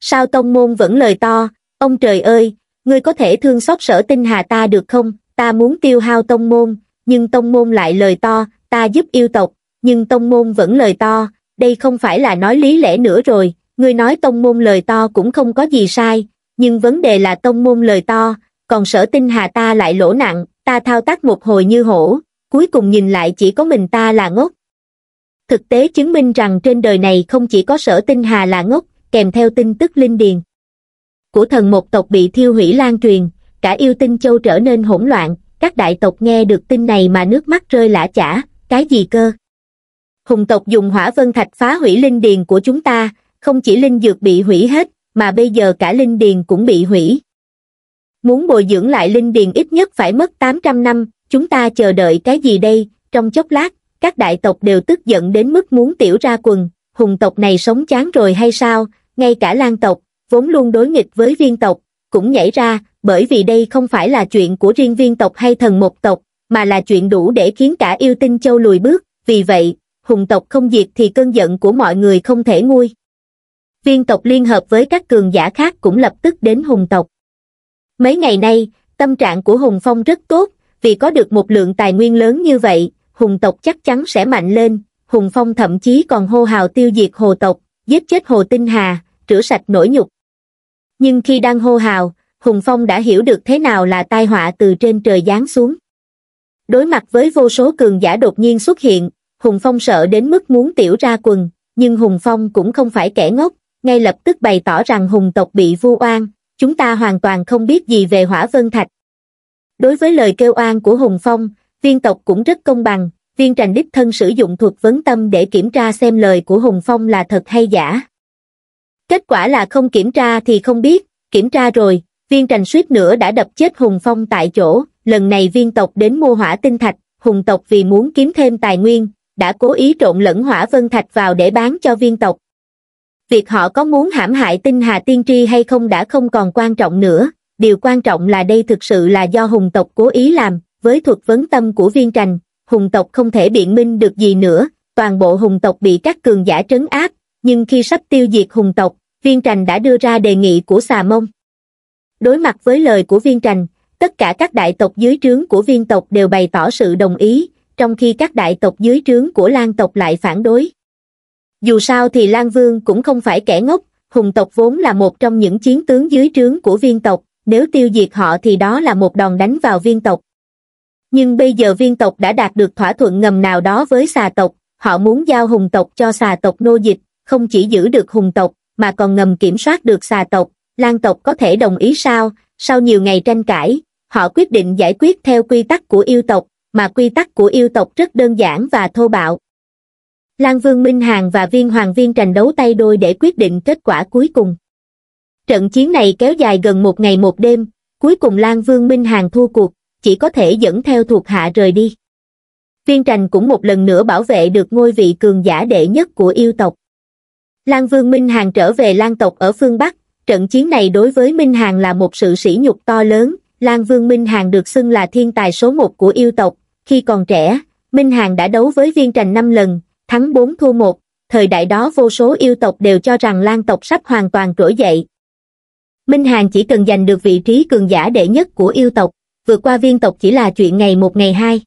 Sao tông môn vẫn lời to, ông trời ơi, ngươi có thể thương xót sở tinh hà ta được không, ta muốn tiêu hao tông môn, nhưng tông môn lại lời to, ta giúp yêu tộc, nhưng tông môn vẫn lời to, đây không phải là nói lý lẽ nữa rồi, ngươi nói tông môn lời to cũng không có gì sai, nhưng vấn đề là tông môn lời to, còn sở tinh hà ta lại lỗ nặng, ta thao tác một hồi như hổ, cuối cùng nhìn lại chỉ có mình ta là ngốc. Thực tế chứng minh rằng trên đời này không chỉ có sở tinh hà là ngốc, kèm theo tin tức linh điền. Của thần một tộc bị thiêu hủy lan truyền, cả yêu tinh châu trở nên hỗn loạn, các đại tộc nghe được tin này mà nước mắt rơi lã chả, cái gì cơ? Hùng tộc dùng hỏa vân thạch phá hủy linh điền của chúng ta, không chỉ linh dược bị hủy hết, mà bây giờ cả linh điền cũng bị hủy. Muốn bồi dưỡng lại linh điền ít nhất phải mất 800 năm, chúng ta chờ đợi cái gì đây, trong chốc lát, các đại tộc đều tức giận đến mức muốn tiểu ra quần, hùng tộc này sống chán rồi hay sao, ngay cả lan tộc, vốn luôn đối nghịch với viên tộc, cũng nhảy ra, bởi vì đây không phải là chuyện của riêng viên tộc hay thần một tộc, mà là chuyện đủ để khiến cả yêu tinh châu lùi bước, vì vậy, hùng tộc không diệt thì cơn giận của mọi người không thể nguôi. Viên tộc liên hợp với các cường giả khác cũng lập tức đến hùng tộc. Mấy ngày nay, tâm trạng của Hùng Phong rất tốt, vì có được một lượng tài nguyên lớn như vậy, hùng tộc chắc chắn sẽ mạnh lên, Hùng Phong thậm chí còn hô hào tiêu diệt hồ tộc, giết chết hồ tinh hà, rửa sạch nỗi nhục. Nhưng khi đang hô hào, Hùng Phong đã hiểu được thế nào là tai họa từ trên trời giáng xuống. Đối mặt với vô số cường giả đột nhiên xuất hiện, Hùng Phong sợ đến mức muốn tiểu ra quần, nhưng Hùng Phong cũng không phải kẻ ngốc, ngay lập tức bày tỏ rằng Hùng tộc bị vu oan, chúng ta hoàn toàn không biết gì về hỏa vân thạch. Đối với lời kêu oan của Hùng Phong, viên tộc cũng rất công bằng, viên trành đích thân sử dụng thuật vấn tâm để kiểm tra xem lời của Hùng Phong là thật hay giả. Kết quả là không kiểm tra thì không biết, kiểm tra rồi, viên trành suýt nữa đã đập chết Hùng Phong tại chỗ, lần này viên tộc đến mua hỏa tinh thạch, hùng tộc vì muốn kiếm thêm tài nguyên, đã cố ý trộn lẫn hỏa vân thạch vào để bán cho viên tộc. Việc họ có muốn hãm hại tinh hà tiên tri hay không đã không còn quan trọng nữa, điều quan trọng là đây thực sự là do hùng tộc cố ý làm, với thuật vấn tâm của viên trành, hùng tộc không thể biện minh được gì nữa, toàn bộ hùng tộc bị các cường giả trấn áp, nhưng khi sắp tiêu diệt hùng tộc, viên trành đã đưa ra đề nghị của xà mông. Đối mặt với lời của viên trành, tất cả các đại tộc dưới trướng của viên tộc đều bày tỏ sự đồng ý, trong khi các đại tộc dưới trướng của Lan tộc lại phản đối. Dù sao thì Lan Vương cũng không phải kẻ ngốc, hùng tộc vốn là một trong những chiến tướng dưới trướng của viên tộc, nếu tiêu diệt họ thì đó là một đòn đánh vào viên tộc. Nhưng bây giờ viên tộc đã đạt được thỏa thuận ngầm nào đó với xà tộc, họ muốn giao hùng tộc cho xà tộc nô dịch, không chỉ giữ được hùng tộc, mà còn ngầm kiểm soát được xà tộc, Lan tộc có thể đồng ý sao? Sau nhiều ngày tranh cãi, họ quyết định giải quyết theo quy tắc của yêu tộc, mà quy tắc của yêu tộc rất đơn giản và thô bạo. Lan Vương Minh Hàng và viên hoàng viên tranh đấu tay đôi để quyết định kết quả cuối cùng. Trận chiến này kéo dài gần một ngày một đêm, cuối cùng Lan Vương Minh Hàng thua cuộc, chỉ có thể dẫn theo thuộc hạ rời đi. Viên Trành cũng một lần nữa bảo vệ được ngôi vị cường giả đệ nhất của yêu tộc. Lan Vương Minh Hàng trở về Lan tộc ở phương Bắc, trận chiến này đối với Minh Hàng là một sự sỉ nhục to lớn, Lan Vương Minh Hàng được xưng là thiên tài số một của yêu tộc, khi còn trẻ, Minh Hàng đã đấu với viên trành 5 lần, thắng 4 thua 1, thời đại đó vô số yêu tộc đều cho rằng Lan tộc sắp hoàn toàn trỗi dậy. Minh Hàng chỉ cần giành được vị trí cường giả đệ nhất của yêu tộc, vượt qua viên tộc chỉ là chuyện ngày một ngày hai.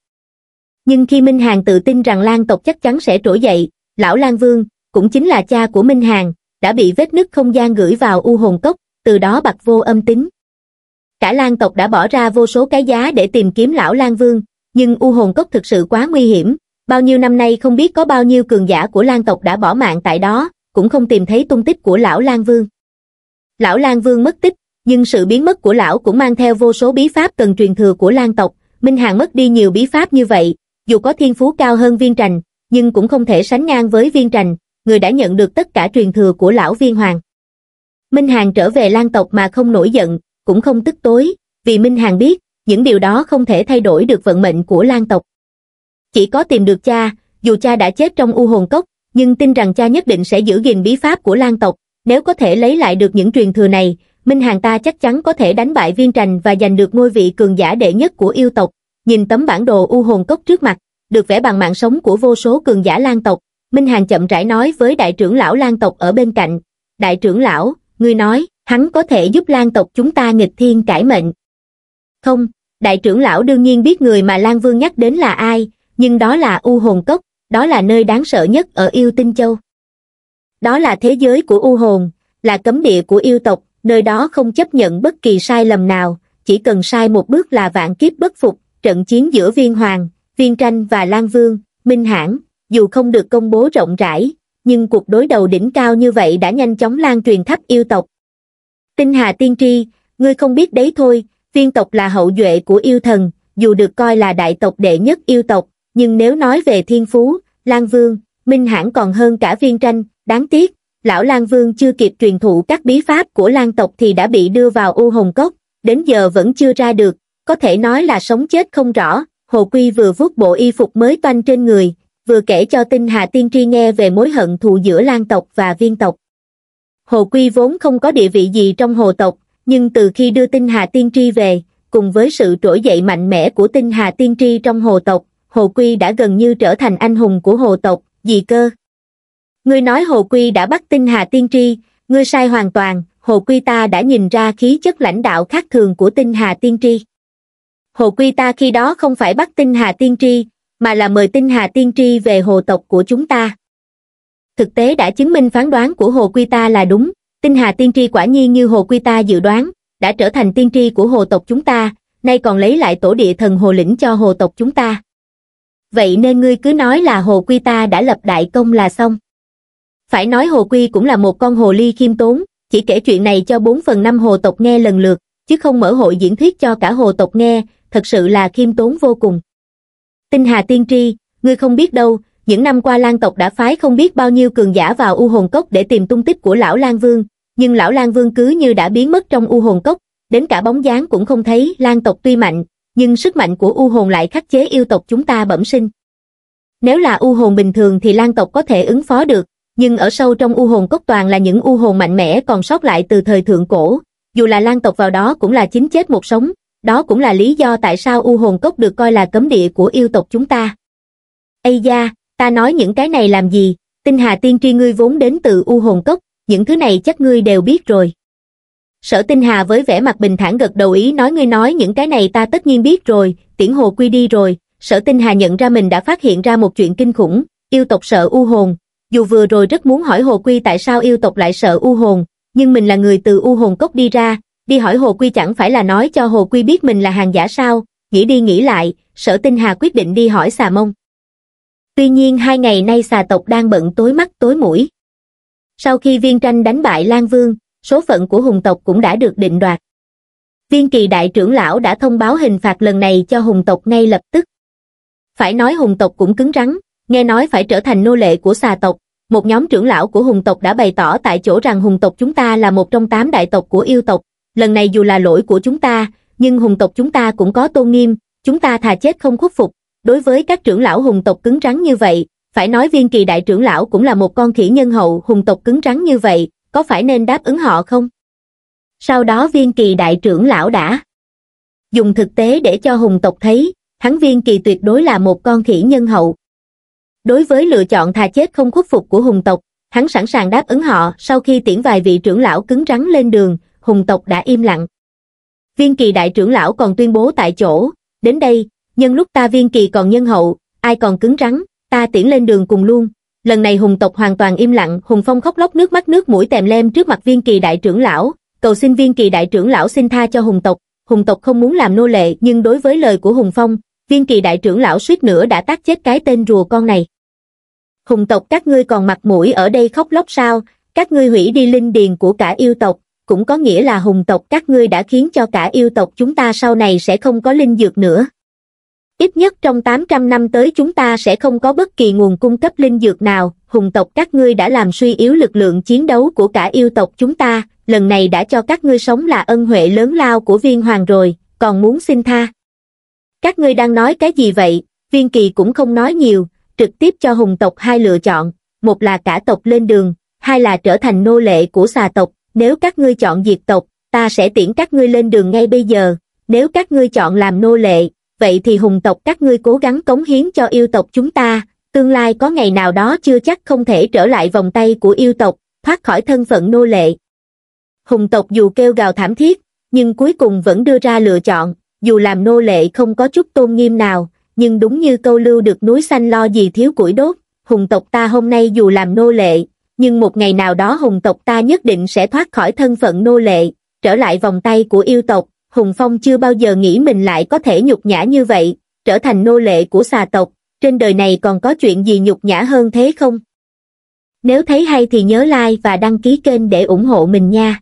Nhưng khi Minh Hàng tự tin rằng Lan tộc chắc chắn sẽ trỗi dậy, lão Lan Vương, cũng chính là cha của Minh Hàng, đã bị vết nứt không gian gửi vào u hồn cốc, từ đó bạc vô âm tính. Cả Lan tộc đã bỏ ra vô số cái giá để tìm kiếm lão Lan Vương, nhưng u hồn cốc thực sự quá nguy hiểm, bao nhiêu năm nay không biết có bao nhiêu cường giả của Lan tộc đã bỏ mạng tại đó, cũng không tìm thấy tung tích của lão Lan Vương. Lão Lan Vương mất tích, nhưng sự biến mất của lão cũng mang theo vô số bí pháp cần truyền thừa của Lan tộc, Minh Hàng mất đi nhiều bí pháp như vậy, dù có thiên phú cao hơn viên trành, nhưng cũng không thể sánh ngang với viên trành, người đã nhận được tất cả truyền thừa của lão viên hoàng. Minh Hàng trở về Lan tộc mà không nổi giận, cũng không tức tối, vì Minh Hàng biết, những điều đó không thể thay đổi được vận mệnh của Lan tộc. Chỉ có tìm được cha, dù cha đã chết trong u hồn cốc, nhưng tin rằng cha nhất định sẽ giữ gìn bí pháp của Lan tộc, nếu có thể lấy lại được những truyền thừa này, Minh Hàng ta chắc chắn có thể đánh bại viên trành và giành được ngôi vị cường giả đệ nhất của yêu tộc. Nhìn tấm bản đồ u hồn cốc trước mặt, được vẽ bằng mạng sống của vô số cường giả Lan tộc, Minh Hàng chậm rãi nói với đại trưởng lão Lan tộc ở bên cạnh. Đại trưởng lão, ngươi nói, hắn có thể giúp Lan tộc chúng ta nghịch thiên cải mệnh. Không, đại trưởng lão đương nhiên biết người mà Lan Vương nhắc đến là ai, nhưng đó là U Hồn Cốc, đó là nơi đáng sợ nhất ở yêu tinh châu. Đó là thế giới của U Hồn, là cấm địa của yêu tộc, nơi đó không chấp nhận bất kỳ sai lầm nào, chỉ cần sai một bước là vạn kiếp bất phục, trận chiến giữa viên hoàng, viên tranh và Lan Vương, Minh Hãn, dù không được công bố rộng rãi, nhưng cuộc đối đầu đỉnh cao như vậy đã nhanh chóng lan truyền khắp yêu tộc. Tinh Hà Tiên Tri, ngươi không biết đấy thôi, viên tộc là hậu duệ của yêu thần, dù được coi là đại tộc đệ nhất yêu tộc, nhưng nếu nói về thiên phú, Lan Vương, Minh Hãn còn hơn cả viên tranh, đáng tiếc, lão Lan Vương chưa kịp truyền thụ các bí pháp của Lan tộc thì đã bị đưa vào u hồn cốc, đến giờ vẫn chưa ra được, có thể nói là sống chết không rõ, Hồ Quy vừa vuốt bộ y phục mới toanh trên người, vừa kể cho tinh Hà Tiên Tri nghe về mối hận thù giữa Lan tộc và viên tộc. Hồ Quy vốn không có địa vị gì trong hồ tộc, nhưng từ khi đưa tinh Hà Tiên Tri về, cùng với sự trỗi dậy mạnh mẽ của tinh Hà Tiên Tri trong hồ tộc, Hồ Quy đã gần như trở thành anh hùng của hồ tộc, gì cơ. Ngươi nói Hồ Quy đã bắt tinh Hà Tiên Tri, ngươi sai hoàn toàn, Hồ Quy ta đã nhìn ra khí chất lãnh đạo khác thường của tinh Hà Tiên Tri. Hồ Quy ta khi đó không phải bắt tinh Hà Tiên Tri, mà là mời tinh Hà Tiên Tri về hồ tộc của chúng ta. Thực tế đã chứng minh phán đoán của Hồ Quy ta là đúng, tinh Hà Tiên Tri quả nhiên như Hồ Quy ta dự đoán, đã trở thành tiên tri của hồ tộc chúng ta, nay còn lấy lại tổ địa thần hồ lĩnh cho hồ tộc chúng ta. Vậy nên ngươi cứ nói là hồ quy ta đã lập đại công là xong. Phải nói hồ quy cũng là một con hồ ly khiêm tốn, chỉ kể chuyện này cho 4 phần 5 hồ tộc nghe lần lượt, chứ không mở hội diễn thuyết cho cả hồ tộc nghe, thật sự là khiêm tốn vô cùng. Tinh Hà Tiên Tri, ngươi không biết đâu, những năm qua Lan tộc đã phái không biết bao nhiêu cường giả vào U Hồn Cốc để tìm tung tích của lão Lan Vương, nhưng lão Lan Vương cứ như đã biến mất trong U Hồn Cốc, đến cả bóng dáng cũng không thấy, Lan tộc tuy mạnh, nhưng sức mạnh của U Hồn lại khắc chế yêu tộc chúng ta bẩm sinh. Nếu là U Hồn bình thường thì Lan tộc có thể ứng phó được, nhưng ở sâu trong U Hồn Cốc toàn là những U Hồn mạnh mẽ còn sót lại từ thời thượng cổ, dù là Lan tộc vào đó cũng là chính chết một sống, đó cũng là lý do tại sao U Hồn Cốc được coi là cấm địa của yêu tộc chúng ta. Ây da, ta nói những cái này làm gì, tinh hà tiên tri ngươi vốn đến từ U Hồn Cốc, những thứ này chắc ngươi đều biết rồi. Sở tinh hà với vẻ mặt bình thản gật đầu ý nói ngươi nói những cái này ta tất nhiên biết rồi, tiễn hồ quy đi rồi, sở tinh hà nhận ra mình đã phát hiện ra một chuyện kinh khủng, yêu tộc sợ U Hồn, dù vừa rồi rất muốn hỏi hồ quy tại sao yêu tộc lại sợ U Hồn, nhưng mình là người từ U Hồn Cốc đi ra, đi hỏi Hồ Quy chẳng phải là nói cho Hồ Quy biết mình là hàng giả sao, nghĩ đi nghĩ lại, sở tinh hà quyết định đi hỏi xà mông. Tuy nhiên hai ngày nay xà tộc đang bận tối mắt tối mũi. Sau khi viên tranh đánh bại Lan Vương, số phận của hùng tộc cũng đã được định đoạt. Viên kỳ đại trưởng lão đã thông báo hình phạt lần này cho hùng tộc ngay lập tức. Phải nói hùng tộc cũng cứng rắn, nghe nói phải trở thành nô lệ của xà tộc, một nhóm trưởng lão của hùng tộc đã bày tỏ tại chỗ rằng hùng tộc chúng ta là một trong tám đại tộc của yêu tộc, lần này dù là lỗi của chúng ta, nhưng hùng tộc chúng ta cũng có tôn nghiêm, chúng ta thà chết không khuất phục. Đối với các trưởng lão hùng tộc cứng rắn như vậy, phải nói viên kỳ đại trưởng lão cũng là một con khỉ nhân hậu hùng tộc cứng rắn như vậy, có phải nên đáp ứng họ không? Sau đó viên kỳ đại trưởng lão đã dùng thực tế để cho hùng tộc thấy, hắn viên kỳ tuyệt đối là một con khỉ nhân hậu. Đối với lựa chọn thà chết không khuất phục của hùng tộc, hắn sẵn sàng đáp ứng họ sau khi tiễn vài vị trưởng lão cứng rắn lên đường, hùng tộc đã im lặng. Viên kỳ đại trưởng lão còn tuyên bố tại chỗ, đến đây, nhân lúc ta viên kỳ còn nhân hậu, ai còn cứng rắn, ta tiễn lên đường cùng luôn. Lần này hùng tộc hoàn toàn im lặng, hùng phong khóc lóc nước mắt nước mũi tèm lem trước mặt viên kỳ đại trưởng lão, cầu xin viên kỳ đại trưởng lão xin tha cho hùng tộc. Hùng tộc không muốn làm nô lệ nhưng đối với lời của hùng phong, viên kỳ đại trưởng lão suýt nữa đã tác chết cái tên rùa con này. Hùng tộc các ngươi còn mặt mũi ở đây khóc lóc sao, các ngươi hủy đi linh điền của cả yêu tộc, cũng có nghĩa là hùng tộc các ngươi đã khiến cho cả yêu tộc chúng ta sau này sẽ không có linh dược nữa. Ít nhất trong 800 năm tới chúng ta sẽ không có bất kỳ nguồn cung cấp linh dược nào, hùng tộc các ngươi đã làm suy yếu lực lượng chiến đấu của cả yêu tộc chúng ta, lần này đã cho các ngươi sống là ân huệ lớn lao của viên hoàng rồi, còn muốn xin tha. Các ngươi đang nói cái gì vậy, viên kỳ cũng không nói nhiều, trực tiếp cho hùng tộc hai lựa chọn, một là cả tộc lên đường, hai là trở thành nô lệ của xà tộc, nếu các ngươi chọn diệt tộc, ta sẽ tiễn các ngươi lên đường ngay bây giờ, nếu các ngươi chọn làm nô lệ, vậy thì hùng tộc các ngươi cố gắng cống hiến cho yêu tộc chúng ta, tương lai có ngày nào đó chưa chắc không thể trở lại vòng tay của yêu tộc, thoát khỏi thân phận nô lệ. Hùng tộc dù kêu gào thảm thiết, nhưng cuối cùng vẫn đưa ra lựa chọn, dù làm nô lệ không có chút tôn nghiêm nào, nhưng đúng như câu lưu được núi xanh lo gì thiếu củi đốt, hùng tộc ta hôm nay dù làm nô lệ, nhưng một ngày nào đó hùng tộc ta nhất định sẽ thoát khỏi thân phận nô lệ, trở lại vòng tay của yêu tộc, Hùng Phong chưa bao giờ nghĩ mình lại có thể nhục nhã như vậy, trở thành nô lệ của xà tộc, trên đời này còn có chuyện gì nhục nhã hơn thế không? Nếu thấy hay thì nhớ like và đăng ký kênh để ủng hộ mình nha.